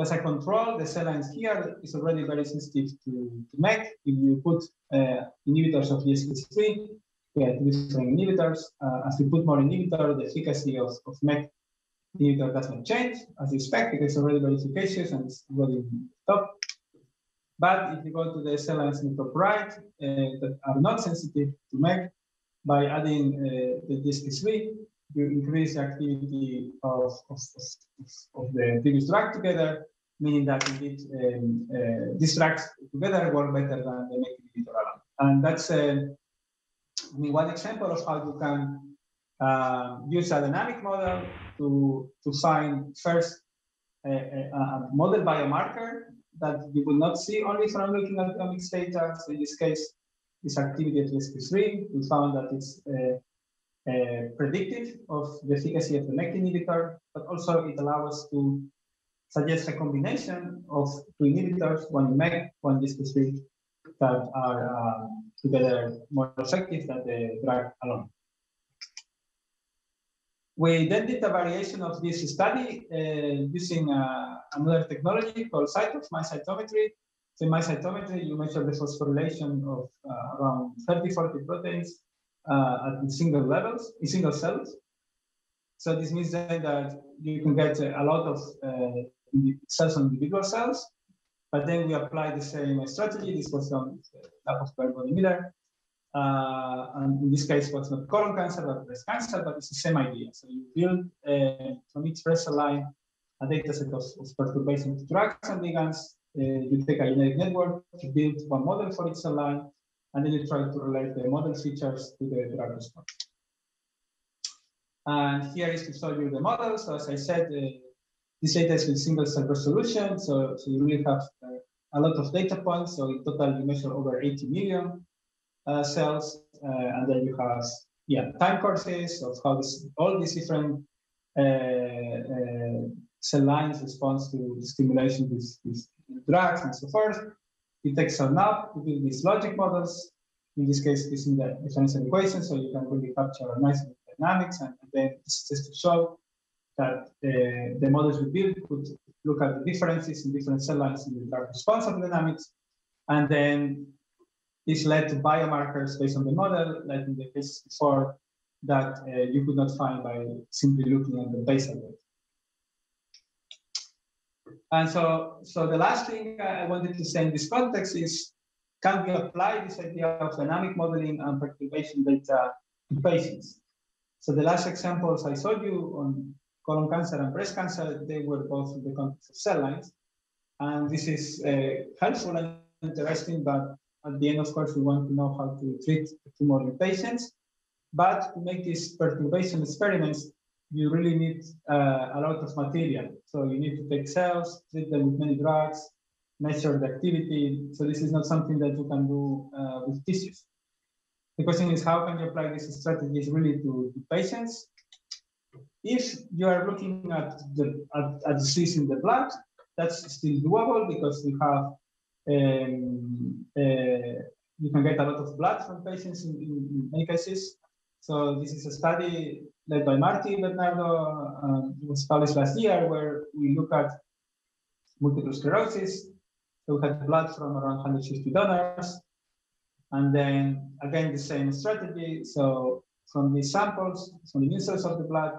As a control, the cell lines here is already very sensitive to, to MEK. If you put uh, inhibitors of GSK3, we have different inhibitors. Uh, as you put more inhibitor, the efficacy of, of MEK inhibitor does not change, as you expect, because it's already very efficacious and it's already top. But if you go to the cell lines in the top right uh, that are not sensitive to MEK, by adding uh, the GSK3, you increase the activity of, of, of, the previous drug together, meaning that indeed um, uh, these drugs together work better than the MEK inhibitor alone. And that's uh, I mean, one example of how you can uh, use a dynamic model to, to find first a, a, a, model biomarker that you will not see only from looking at omics data. So in this case, this activity at GSK3, we found that it's uh, uh, predictive of the efficacy of the MEK inhibitor, but also it allows us to suggest a combination of two inhibitors, one MEK, one GSK3, that are uh, together more effective than the drug alone. We then did a variation of this study uh, using uh, another technology called CyTOF, mass cytometry. So in mass cytometry, you measure the phosphorylation of uh, around 30, 40 proteins uh, at single levels, in single cells. So this means that you can get a lot of uh, cells on individual cells, but then we apply the same strategy. This was done with lab of Bernd Bodenmiller. Uh, and in this case, it was not colon cancer, but breast cancer, but it's the same idea. So you build uh, from each breast line a data set of, of perturbation drugs and ligands. Uh, you take a genetic network, you build one model for each cell line, and then you try to relate the model features to the drug response. And here is to show you the model. So as I said, uh, this data is with single cell resolution. So, so you really have uh, a lot of data points. So in total, you measure over 80 million uh, cells. Uh, and then you have yeah, time courses of how this, all these different uh, uh, cell lines respond to stimulation with, with drugs and so forth. It takes some up to build these logic models. In this case, using the differential equation, so you can really capture nice dynamics. And, then just to show that uh, the models we build could look at the differences in different cell lines in the response of dynamics. And then this led to biomarkers based on the model, like in the case before, that uh, you could not find by simply looking at the basal rate. And so, so the last thing I wanted to say in this context is, can we apply this idea of dynamic modeling and perturbation data to patients? So the last examples I showed you on colon cancer and breast cancer, they were both in the context of cell lines. And this is uh, helpful and interesting, but at the end, of course, we want to know how to treat tumor in patients. But to make these perturbation experiments, you really need uh, a lot of material. So you need to take cells, treat them with many drugs, measure the activity. So this is not something that you can do uh, with tissues. The question is how can you apply these strategies really to, to patients? If you are looking at the at, at disease in the blood, that's still doable because you have um, uh, you can get a lot of blood from patients in, in, in many cases. So this is a study led by Marti Bernardo. Um, it was published last year where we look at multiple sclerosis. So we had blood from around 150 donors. And then again, the same strategy. So from these samples, from the immune cells of the blood,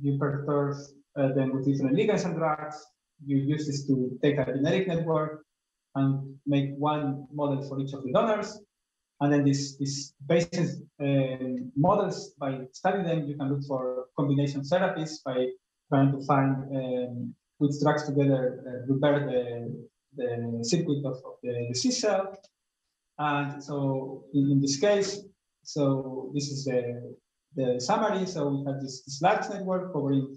you perturb uh, them with different ligands and drugs. You use this to take a genetic network and make one model for each of the donors. And then these, these patient uh, models, by studying them, you can look for combination therapies by trying to find um, which drugs together uh, repair the, the circuit of, of the disease cell. And so in, in, this case, so this is the, the summary. So we have this, this large network covering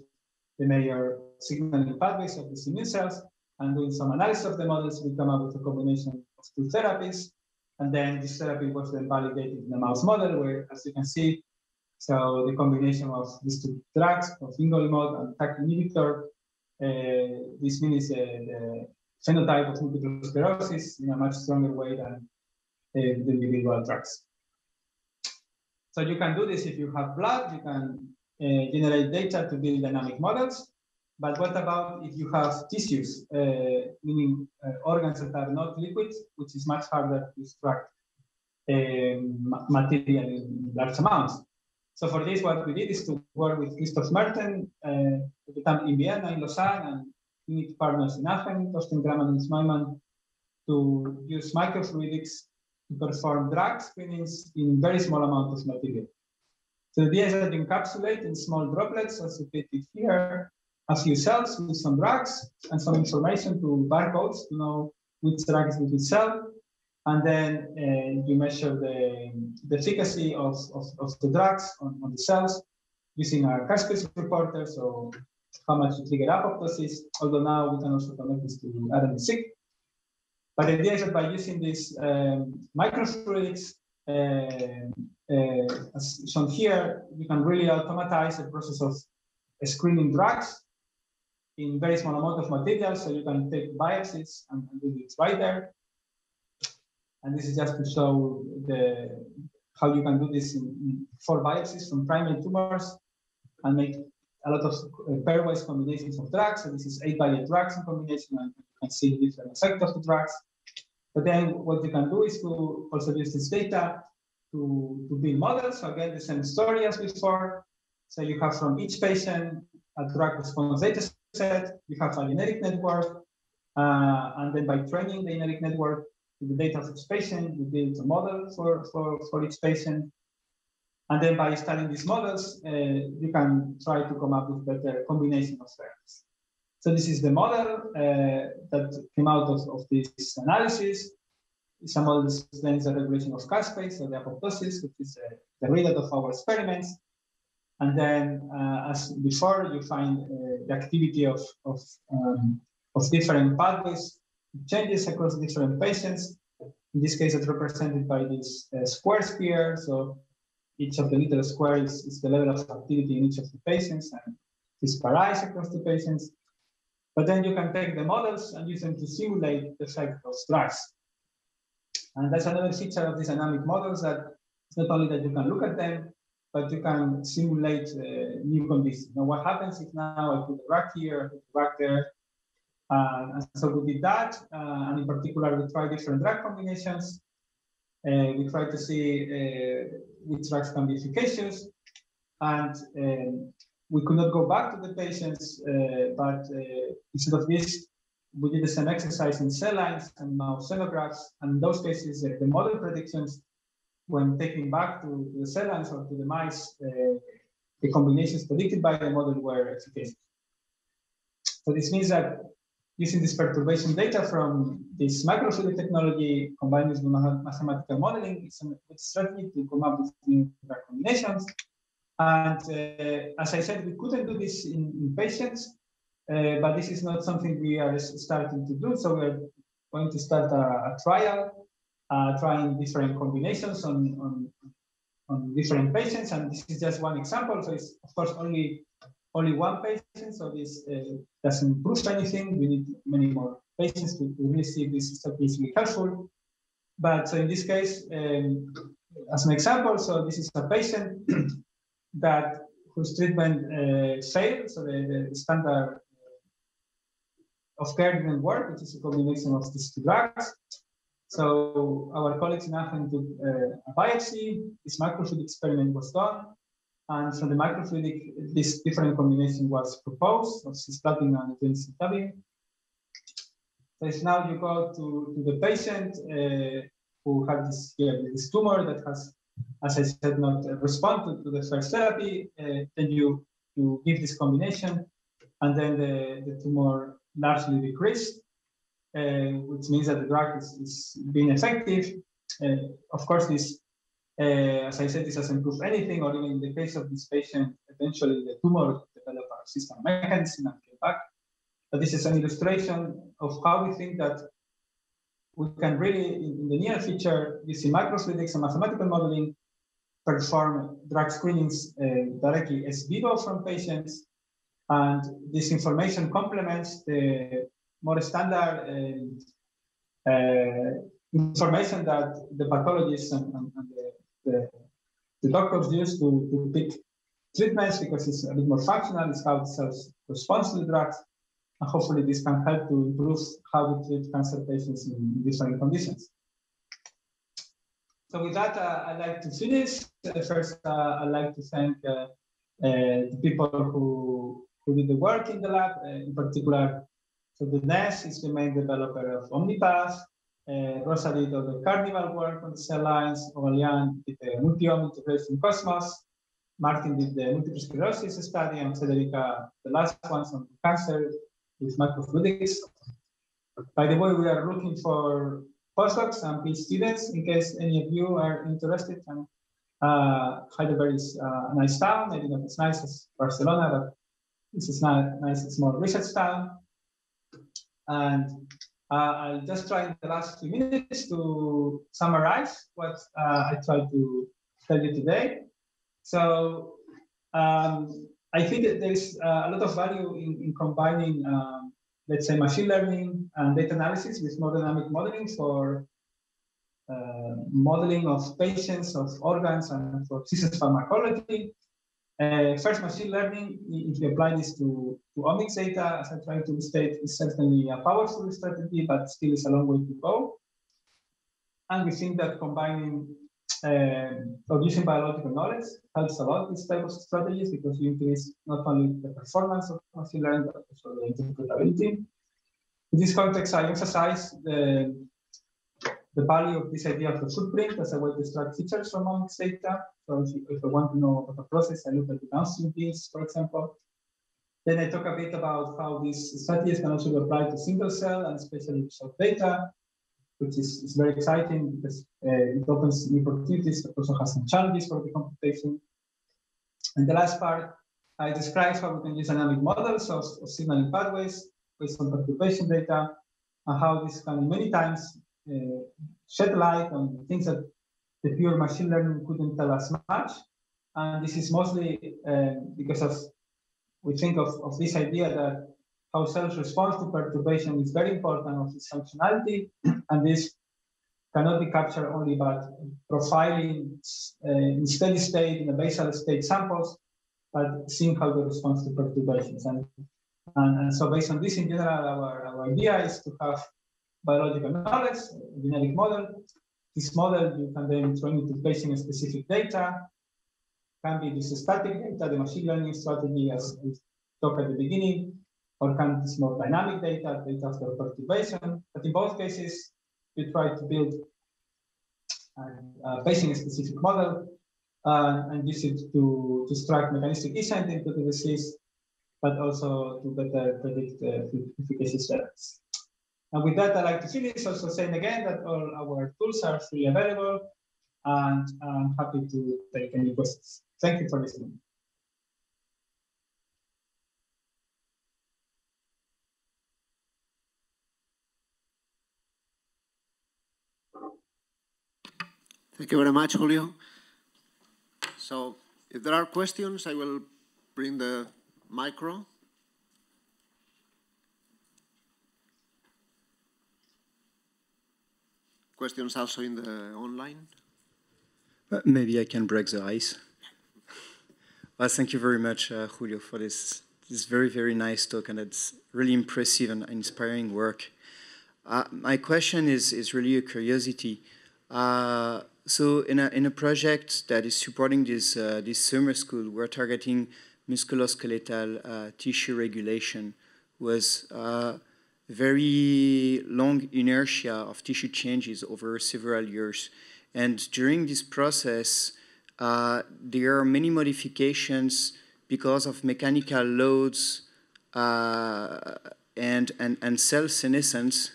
the major signaling pathways of the immune cells. And doing some analysis of the models, we come up with a combination of two therapies. And then this therapy was then validated in the mouse model, where, as you can see, so the combination of these two drugs, of fingolimod and TAC inhibitor, uh, this means uh, the phenotype of multiple sclerosis in a much stronger way than uh, the individual drugs. So you can do this if you have blood, you can uh, generate data to build dynamic models. But what about if you have tissues, uh, meaning uh, organs that are not liquid, which is much harder to extract um, material in large amounts? So for this, what we did is to work with Christoph Merten, uh, at the time in Vienna, in Lausanne, and unit partners in Aachen, Thorsten Kramann and Neumann, to use microfluidics to perform drug screenings in very small amount of material. So the idea is that encapsulate in small droplets, as depicted here, a few cells with some drugs and some information to barcodes to know which drug is with which cell. And then uh, you measure the, the efficacy of, of, of the drugs on, on the cells using a Kaspersky reporter, so how much to trigger apoptosis, although now we can also connect this to RNA-seq. But the idea is that by using these um, microfluidics, uh, uh, as shown here, you can really automatize the process of screening drugs in very small amount of material, so you can take biopsies and, and do this right there. And this is just to show the how you can do this in, in four biopsies from primary tumors and make a lot of uh, pairwise combinations of drugs. So this is eight varied drugs in combination, and you can see the different effect of the drugs. But then what you can do is to also use this data to, to build models. So again, the same story as before. So you have from each patient a drug response data set, you have a generic network, uh, and then by training the generic network with the data of each patient, you build a model for, for, for each patient. And then by studying these models, uh, you can try to come up with better combination of therapies. So this is the model uh, that came out of, of this analysis. Some model that explains the regulation of caspase, so the apoptosis, which is uh, the result of our experiments. And then, uh, as before, you find uh, the activity of, of, um, of different pathways changes across different patients. In this case, it's represented by this uh, square sphere. So each of the little squares is the level of activity in each of the patients and this varies across the patients. But then you can take the models and use them to simulate the effect of drugs. And that's another feature of these dynamic models that it's not only that you can look at them, but you can simulate uh, new conditions. Now, what happens if now I put a drug here, I put a drug there, uh, and so we did that, uh, and in particular, we tried different drug combinations. Uh, we tried to see uh, which drugs can be efficacious, and um, we could not go back to the patients, uh, but instead of this, we did the same exercise in cell lines and now xenografts, and in those cases, the model predictions when taking back to, to the lines or to the mice, uh, the combinations predicted by the model were efficacious. So this means that using this perturbation data from this microfluidic technology combined with mathematical modeling, is a good strategy to come up with new combinations. And uh, as I said, we couldn't do this in, in patients, uh, but this is not something we are starting to do. So we're going to start a, a trial uh, trying different combinations on, on, on different patients. And this is just one example. So it's, of course, only only one patient. So this uh, doesn't prove anything. We need many more patients to, to really see if this is really helpful. But so in this case, um, as an example, so this is a patient that whose treatment uh, failed. So the, the standard of care didn't work, which is a combination of these two drugs. So our colleagues in Aachen took uh, a biopsy, this microfluidic experiment was done, and from the microfluidic, this different combination was proposed of cisplatin and gemcitabine. So if now you go to, to the patient uh, who had this, yeah, this tumor that has, as I said, not responded to the first therapy, uh, then you, you give this combination, and then the, the tumor largely decreased. Uh, which means that the drug is, is being effective. Uh, of course, this, uh, as I said, this doesn't prove anything, or even in the case of this patient, eventually the tumor developed a resistant mechanism and came back. But this is an illustration of how we think that we can really, in, the near future, using microfluidics and mathematical modeling, perform drug screenings uh, directly ex vivo from patients. And this information complements the more standard uh, uh, information that the pathologists and, and, and the, the, the, doctors use to, to pick treatments because it's a bit more functional, it's how cells respond to the drugs, and hopefully this can help to improve how we treat cancer patients in different conditions. So with that, uh, I'd like to finish. Uh, first, uh, I'd like to thank uh, the people who, who did the work in the lab, in particular so Dénes is the main developer of OmniPath. Uh, did the Carnival work on the cell lines. Aurelian did the multi-omic integration Cosmos. Martin did the multiple sclerosis study, and Federica the last ones on cancer with microfluidics. By the way, we are looking for postdocs and PhD students in case any of you are interested. And uh, Heidelberg is uh, a nice town, maybe not as nice as Barcelona, but this is not nice small research town. And uh, I'll just try in the last few minutes to summarize what uh, I tried to tell you today. So um, I think that there's uh, a lot of value in, in combining, um, let's say, machine learning and data analysis with more dynamic modeling for uh, modeling of patients, of organs, and for systems pharmacology. Uh, first, machine learning, if you apply this to, to omics data, as I tried to state, is certainly a powerful strategy, but still is a long way to go. And we think that combining or using biological knowledge helps a lot these type of strategies because you increase not only the performance of machine learning, but also the interpretability. In this context, I emphasize the, the value of this idea of the footprint as a way to extract features from omics data. So if, if I want to know about a process, I look at the downstream genes, for example. Then I talk a bit about how these strategies can also be applied to single cell and especially short data, which is, is very exciting because uh, it opens new opportunities, but also has some challenges for the computation. And the last part, I describe how we can use dynamic models of, of signaling pathways based on perturbation data, and how this can many times shed light on things that the pure machine learning couldn't tell us much. And this is mostly uh, because of, we think of, of this idea that how cells respond to perturbation is very important of its functionality. and this cannot be captured only by profiling uh, in steady state in the basal state samples, but seeing how they respond to perturbations. And, and, and, so based on this, in general, our, our idea is to have biological knowledge, genetic model. This model you can then train it to patient specific data, can be this static data, the machine learning strategy as we talked at the beginning, or can be more dynamic data, data after perturbation. But in both cases, you try to build basing a patient-specific model uh, and use it to, to extract mechanistic insight into the disease, but also to better predict uh, efficacy levels. And with that, I'd like to finish also saying again that all our tools are freely available and I'm happy to take any questions. Thank you for listening. Thank you very much, Julio. So if there are questions, I will bring the micro. Questions also in the online? Uh, maybe I can break the ice. well, thank you very much, uh, Julio, for this, this very, very nice talk, and it's really impressive and inspiring work. Uh, my question is, is really a curiosity. Uh, so in a, in a project that is supporting this, uh, this summer school, we're targeting musculoskeletal uh, tissue regulation was uh, very long inertia of tissue changes over several years. And during this process, uh, there are many modifications because of mechanical loads uh, and, and, and cell senescence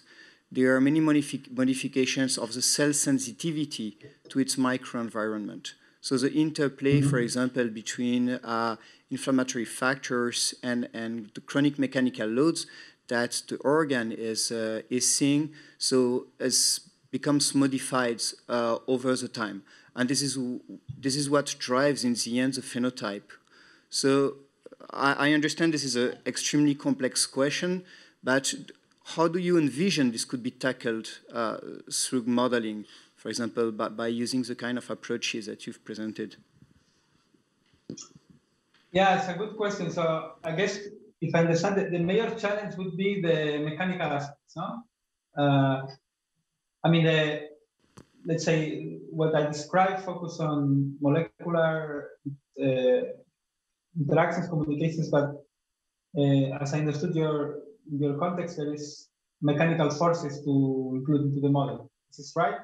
there are many modifi modifications of the cell sensitivity to its microenvironment. So the interplay, for mm-hmm. example, between uh, inflammatory factors and, and the chronic mechanical loads that the organ is, uh, is seeing, so as becomes modified uh, over the time. And this is, this is what drives, in the end, the phenotype. So I, I understand this is an extremely complex question, but how do you envision this could be tackled uh, through modeling, for example, by, by, using the kind of approaches that you've presented? Yeah, it's a good question. So I guess if I understand it, the major challenge would be the mechanical aspects, no? Uh, I mean, the, let's say what I described focus on molecular uh, interactions, communications, but uh, as I understood your your context, there is mechanical forces to include into the model. Is this right?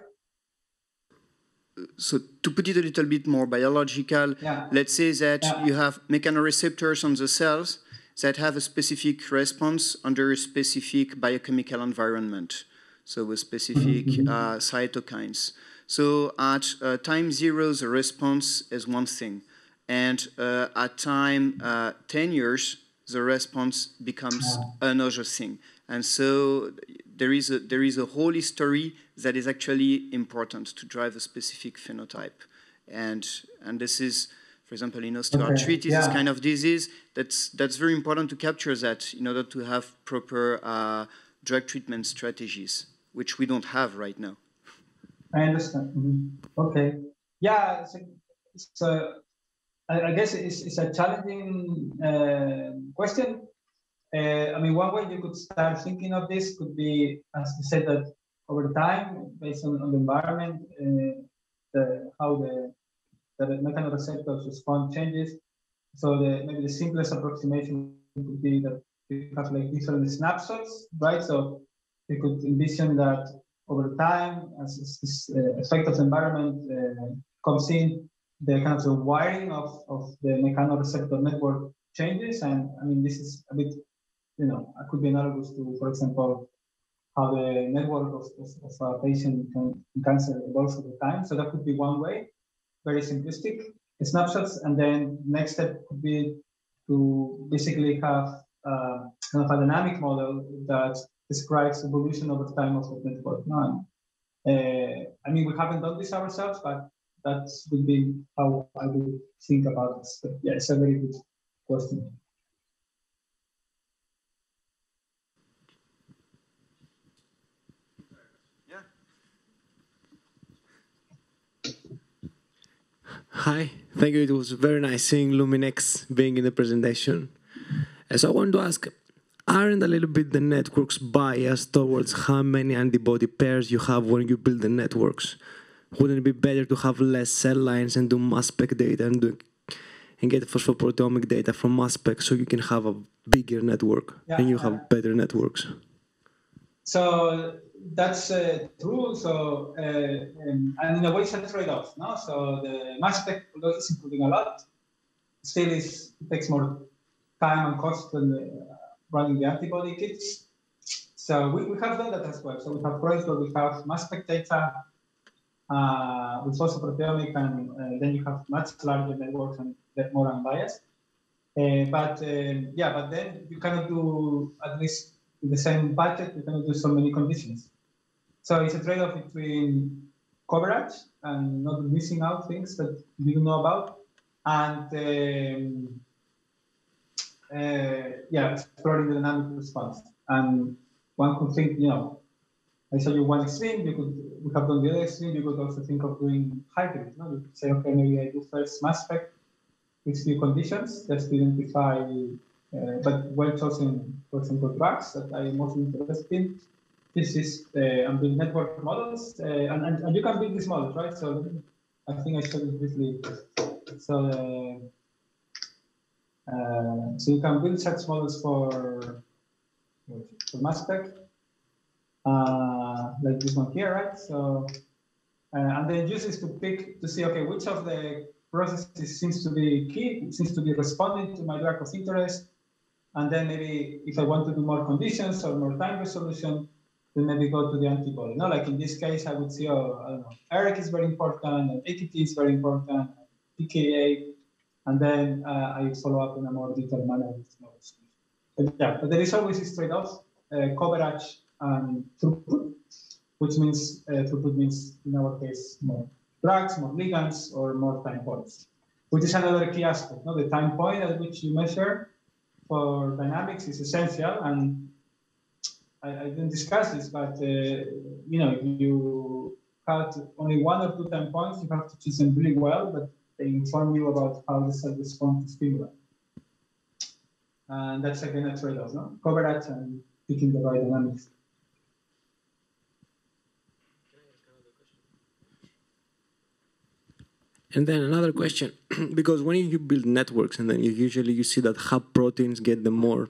So to put it a little bit more biological, yeah. let's say that yeah. you have mechanoreceptors on the cells that have a specific response under a specific biochemical environment, so with specific mm -hmm. uh, cytokines. So at uh, time zero, the response is one thing. And uh, at time uh, 10 years, the response becomes another thing. And so there is a, there is a whole history that is actually important to drive a specific phenotype. And, and this is, for example, in osteoarthritis, okay. yeah. this kind of disease, that's, that's very important to capture that in order to have proper uh, drug treatment strategies, which we don't have right now. I understand. Mm -hmm. Okay. Yeah, it's a, it's a I, I guess it's, it's, a challenging uh, question. Uh, I mean, one way you could start thinking of this could be, as you said, that over time, based on, on the environment, uh, the, how the, the mechanoreceptors respond changes. So the, maybe the simplest approximation could be that you have like different snapshots, right? So you could envision that over time, as this uh, effect of the environment uh, comes in, the kind of the wiring of, of the mechanoreceptor network changes. And I mean, this is a bit, you know, I could be analogous to, for example, how the network of, of, of a patient can, cancer evolves over time. So that could be one way, very simplistic snapshots. And then next step could be to basically have uh, kind of a dynamic model that describes evolution over time of the network. No, uh, I mean, we haven't done this ourselves, but that would be how I would think about. But yeah, it's a very good question. Hi, thank you. It was very nice seeing Luminex being in the presentation. Uh, so I want to ask, aren't a little bit the networks biased towards how many antibody pairs you have when you build the networks? Wouldn't it be better to have less cell lines and do mass spec data and do and get phosphoproteomic data from mass spec so you can have a bigger network Yeah, and you uh, have better networks? So that's uh, true. So uh, um, and in a way, it's a trade-off. No, so the mass spec it's improving a lot. Still, is it takes more time and cost than uh, running the antibody kits. So we, we have done that as well. So we have projects where we have mass spec data uh, also proteomic, and uh, then you have much larger networks and get more unbiased. Uh, but um, yeah, but then you cannot do at least the same budget, you cannot do so many conditions. So it's a trade-off between coverage and not missing out things that you don't know about, and um, uh, yeah, exploring the dynamic response. And one could think, you know, I showed you one extreme, you could we have done the other extreme, you could also think of doing hybrid. No? You could say, okay, maybe I do first mass spec with few conditions just to identify, uh, but well chosen, for example, drugs that I'm most interested in. This is uh, and build network models, uh, and, and, and you can build these models, right? So I think I showed it briefly. So. Uh, so you can build such models for, for mass spec, like this one here, right? So, and then uses to pick to see, okay, which of the processes seems to be key, seems to be responding to my drug of interest, and then maybe if I want to do more conditions or more time resolution, then maybe go to the antibody. No, like in this case, I would see, oh, I don't know, ERK is very important, and AKT is very important, PKA, and then uh, I follow up in a more detailed manner. But yeah, but there is always this trade-off, uh, coverage and throughput, which means uh, throughput means in our case more drugs, more ligands, or more time points, which is another key aspect. No? The time point at which you measure for dynamics is essential, and I, I didn't discuss this, but uh, you know, if you have only one or two time points, you have to choose them really well, but they inform you about how the cell responds to stimuli. And that's again a trade-off, no? Coverage and picking the right dynamics. And then another question, because when you build networks and then you usually you see that hub proteins get the more,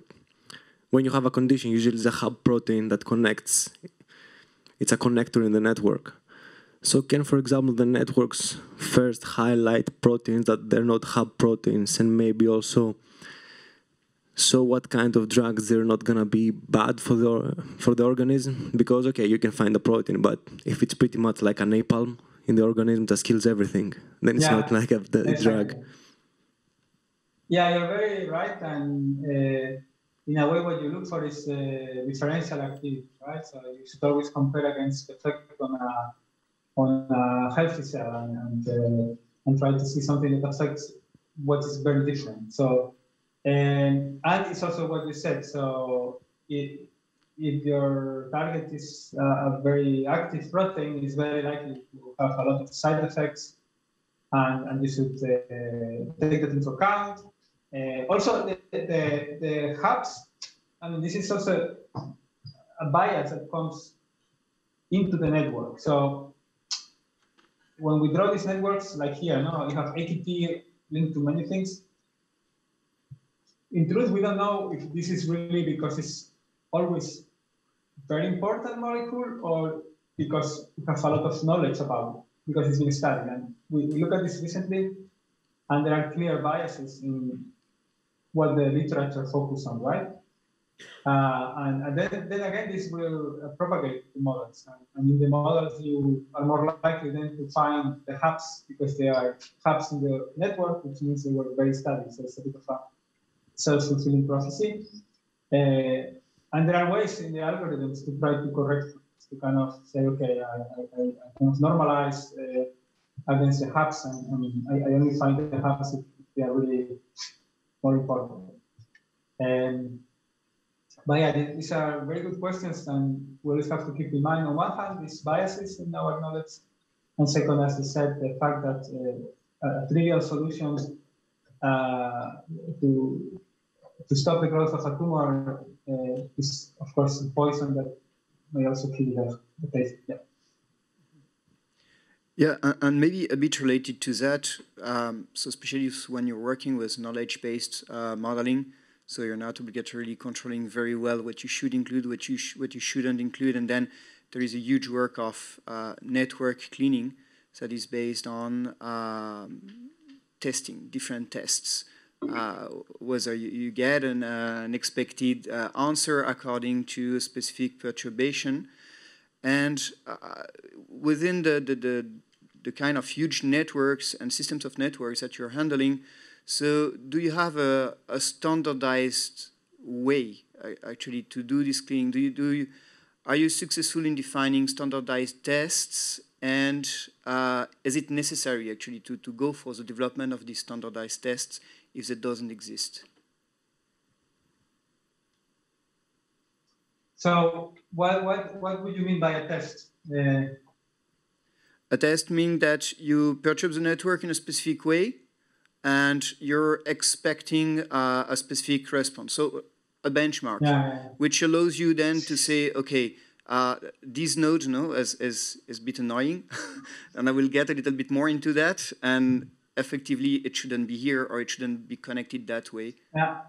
when you have a condition, usually it's a hub protein that connects, it's a connector in the network. So can, for example, the networks first highlight proteins that they're not hub proteins and maybe also so what kind of drugs they're not gonna be bad for the for the organism because okay you can find a protein but if it's pretty much like a napalm in the organism that kills everything then it's Yeah, not like a the Exactly. drug Yeah, you're very right, and uh, in a way, what you look for is uh, differential activity, right? So you should always compare against the effect on a on a healthy cell and and, uh, and try to see something that affects what is very different. So and and it's also what you said. So if if your target is uh, a very active protein, it's very likely to have a lot of side effects and, and you should uh, take that into account. Uh, also, the, the, the hubs, I mean, this is also a bias that comes into the network. So when we draw these networks, like here, no, you have AKT linked to many things. In truth, we don't know if this is really because it's always very important molecule or because we have a lot of knowledge about it because it's been studied. And we, we look at this recently, and there are clear biases in what the literature focus on, right? Uh, and, and then, then again, this will uh, propagate the models. And, and in the models, you are more likely then to find the hubs because they are hubs in the network, which means they were very studied. So it's a bit of a self-fulfilling prophecy. Uh, and there are ways in the algorithms to try to correct to kind of say, okay, I, I, I kind of normalize uh, against the hubs, and, and I, I, only find the hubs if they are really more important. And but yeah, these are very good questions, and we always have to keep in mind on one hand these biases in our knowledge, and second, as I said, the fact that uh, a trivial solutions uh, to to stop the growth of a tumor uh, is, of course, a poison that may also kill the, the patient. Yeah. Yeah, and maybe a bit related to that. Um, so especially when you're working with knowledge-based uh, modeling, so you're not obligatorily controlling very well what you should include, what you what you shouldn't include, and then there is a huge work of uh, network cleaning that is based on um, testing different tests. Uh, whether you, you, get an, uh, an expected uh, answer according to a specific perturbation, and uh, within the, the, the the kind of huge networks and systems of networks that you're handling. So do you have a, a standardized way actually to do this cleaning? Do you, do you, are you successful in defining standardized tests? And uh, is it necessary actually to, to go for the development of these standardized tests if it doesn't exist? So what, what, what would you mean by a test? Uh, a test means that you perturb the network in a specific way and you're expecting uh, a specific response. So a benchmark, yeah. which allows you then to say, okay, uh, this node, know, is, is, is a bit annoying, and I will get a little bit more into that, and effectively it shouldn't be here or it shouldn't be connected that way. Yeah,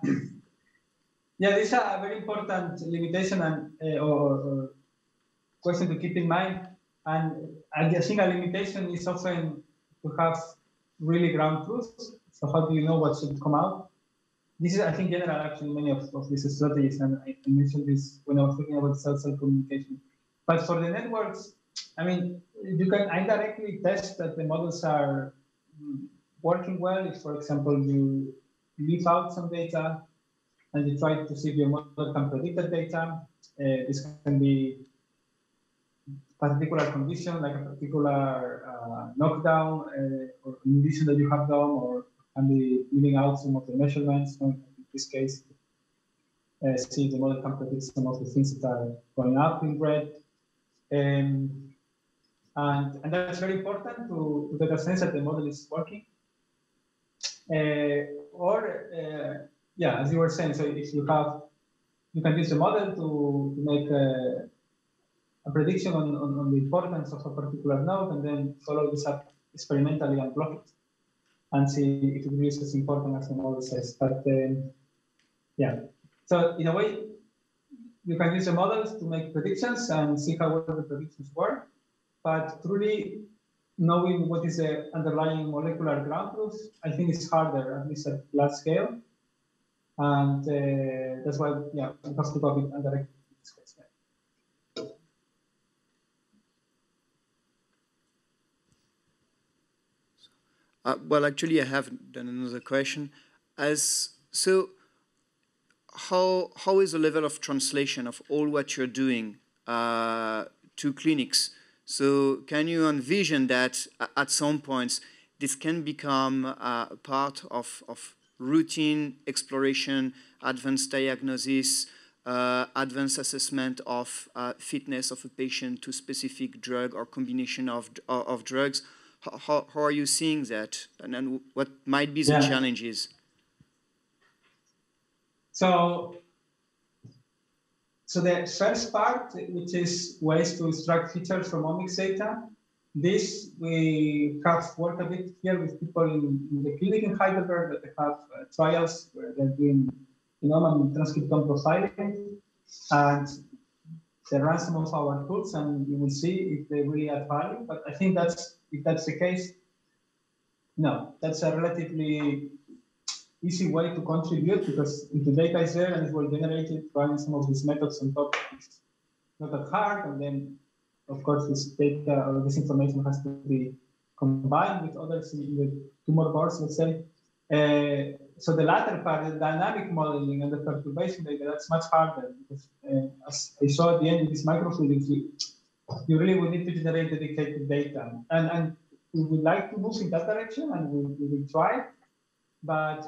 yeah this is a very important limitation and uh, or, or question to keep in mind and I think a limitation is often to have really ground truth. So how do you know what should come out? This is, I think, general actually many of, of these strategies, and I mentioned this when I was talking about cell-cell communication. But for the networks, I mean, you can indirectly test that the models are working well. If, for example, you leave out some data and you try to see if your model can predict the data, uh, this can be particular condition, like a particular uh, knockdown uh, or condition that you have done, or can be leaving out some of the measurements. In this case, uh, see the model can predict some of the things that are going up in red. Um, and, and that's very important to, to get a sense that the model is working. Uh, or, uh, yeah, as you were saying, so if you have, you can use the model to, to make a, a prediction on, on, on, the importance of a particular node and then follow this up experimentally and block it and see if it is as important as the model says. But um, yeah, so in a way, you can use the models to make predictions and see how well the predictions work. But truly knowing what is the underlying molecular ground truth, I think is harder, at least at large scale. And uh, that's why, yeah, we have to go a bit indirect Uh, well, actually, I have done another question. As so, how how is the level of translation of all what you're doing uh, to clinics? So, can you envision that at some points this can become uh, part of of routine exploration, advanced diagnosis, uh, advanced assessment of uh, fitness of a patient to specific drug or combination of of drugs? How, how are you seeing that? And then what might be the yeah. challenges? So so the first part which is ways to extract features from omics data this we have worked a bit here with people in, in the clinic in heidelberg that they have uh, trials where they're doing genome and transcriptome profiling and they run some of our tools and you will see if they really add value but i think that's if that's the case, no, that's a relatively easy way to contribute because if the data is there and it will generate it, running some of these methods on top is not that hard. And then, of course, this data or this information has to be combined with others in the tumor boards, let's say. Uh, so the latter part, the dynamic modeling and the perturbation data, that's much harder because uh, as I saw at the end of this microfluidics, you really would need to generate dedicated data. And, and we would like to move in that direction and we, we will try, but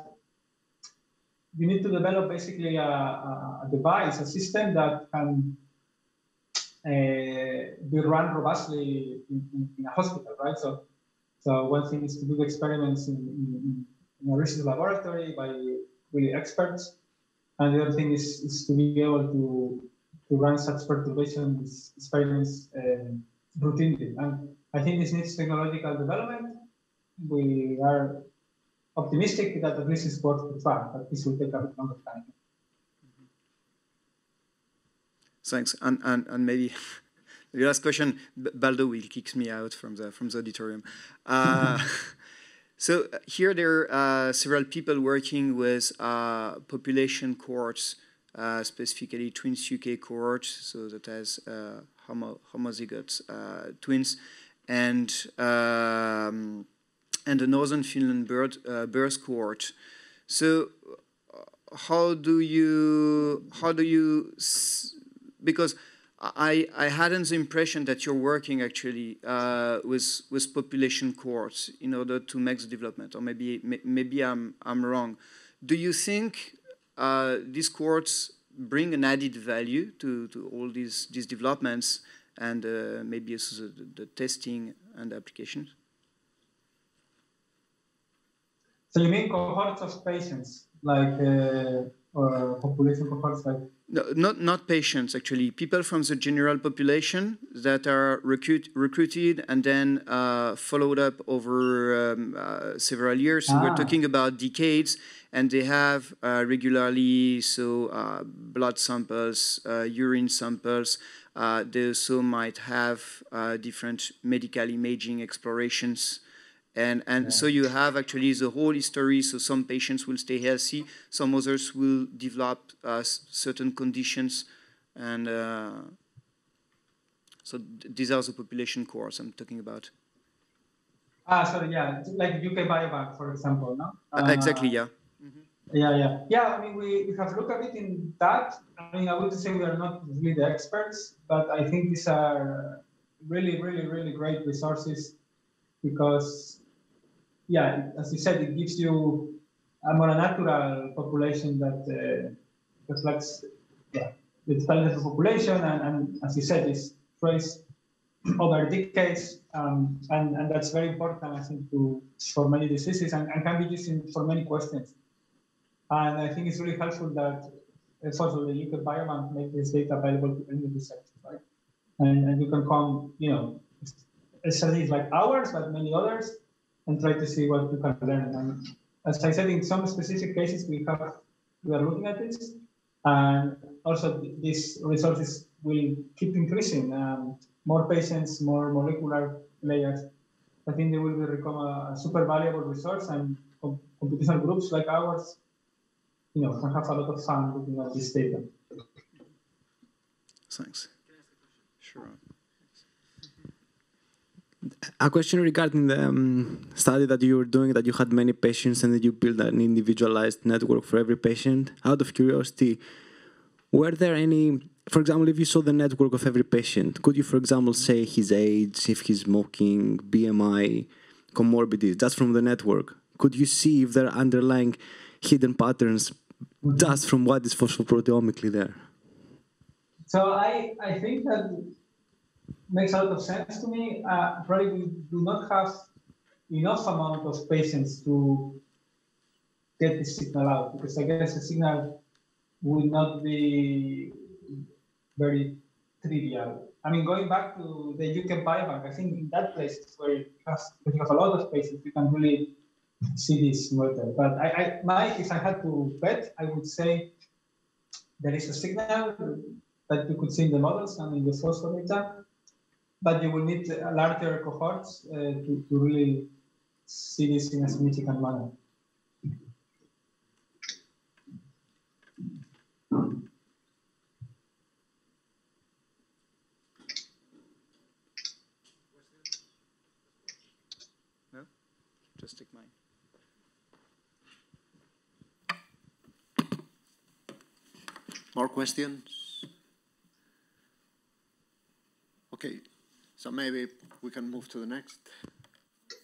you need to develop basically a, a, device, a system that can uh, be run robustly in, in, in, a hospital, right? So So one thing is to do experiments in, in, in a research laboratory by really experts, and the other thing is, is to be able to to run such perturbation experiments uh, routinely. And I think this needs technological development. We are optimistic that at least it's worth the try, but this will take a bit longer time. Thanks. And, and, and maybe the last question, Baldo will kick me out from the, from the auditorium. Uh, so uh, here there are uh, several people working with uh, population cohorts, specifically Twins UK cohort, so that has uh, homo homozygote twins, and um, and the Northern Finland bird, birth cohort. So how do you how do you because I, I hadn't the impression that you're working actually uh, with with population cohorts in order to make the development, or maybe maybe I'm I'm wrong. Do you think uh, these cohorts bring an added value to, to all these these developments and uh, maybe the, the, testing and applications? So you mean cohorts of patients, like uh, population cohorts, like no, not not patients actually. People from the general population that are recruit, recruited and then uh, followed up over um, uh, several years. Ah. we're talking about decades, and they have uh, regularly so uh, blood samples, uh, urine samples. Uh, they also might have different medical imaging explorations and, and yeah. so you have actually the whole history. So some patients will stay healthy, some others will develop uh, certain conditions. And uh, so these are the population cohorts I'm talking about. Ah, sorry, yeah, like UK Biobank, for example, no? Uh, exactly, yeah. Mm -hmm. Yeah, yeah. Yeah, I mean, we, we have looked a bit in that. I mean, I would say we are not really the experts, but I think these are really, really, really great resources because yeah, as you said, it gives you a more natural population that uh, reflects yeah, the totality of the population, and, and, as you said, is traced over decades, um, and, and that's very important, I think, to for many diseases and, and can be used in, for many questions. And I think it's really helpful that also the UK Biobank make this data available to any researcher, right? And, and you can come, you know, studies like ours, but many others, and try to see what you can learn. And as I said, in some specific cases, we have we are looking at this, and also these resources will keep increasing. Um, more patients, more molecular layers. I think they will become a, super valuable resource, and com computational groups like ours, you know, can have a lot of fun looking at this data. Thanks. Sure a question regarding the um, study that you were doing, that you had many patients and that you built an individualized network for every patient. Out of curiosity, were there any, for example, if you saw the network of every patient, could you, for example, say his age, if he's smoking, BMI, comorbidities, just from the network? Could you see if there are underlying hidden patterns just from what is phosphoproteomically there? So I, I think that makes a lot of sense to me. Uh, probably we do not have enough amount of patients to get the signal out because I guess the signal would not be very trivial. I mean, going back to the UK Biobank, I think in that place where you have, you have a lot of patients, you can really see this murder. But I, I, my, if I had to bet, I would say there is a signal that you could see in the models and in the phosphor data but you will need larger cohorts uh, to, to really see this in a significant manner. No? Just take mine. More questions? Okay. So maybe we can move to the next.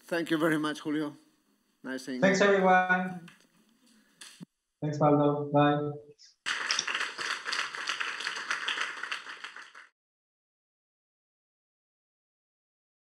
Thank you very much, Julio. Nice seeing Thanks, everyone. Thanks, Baldo. Bye.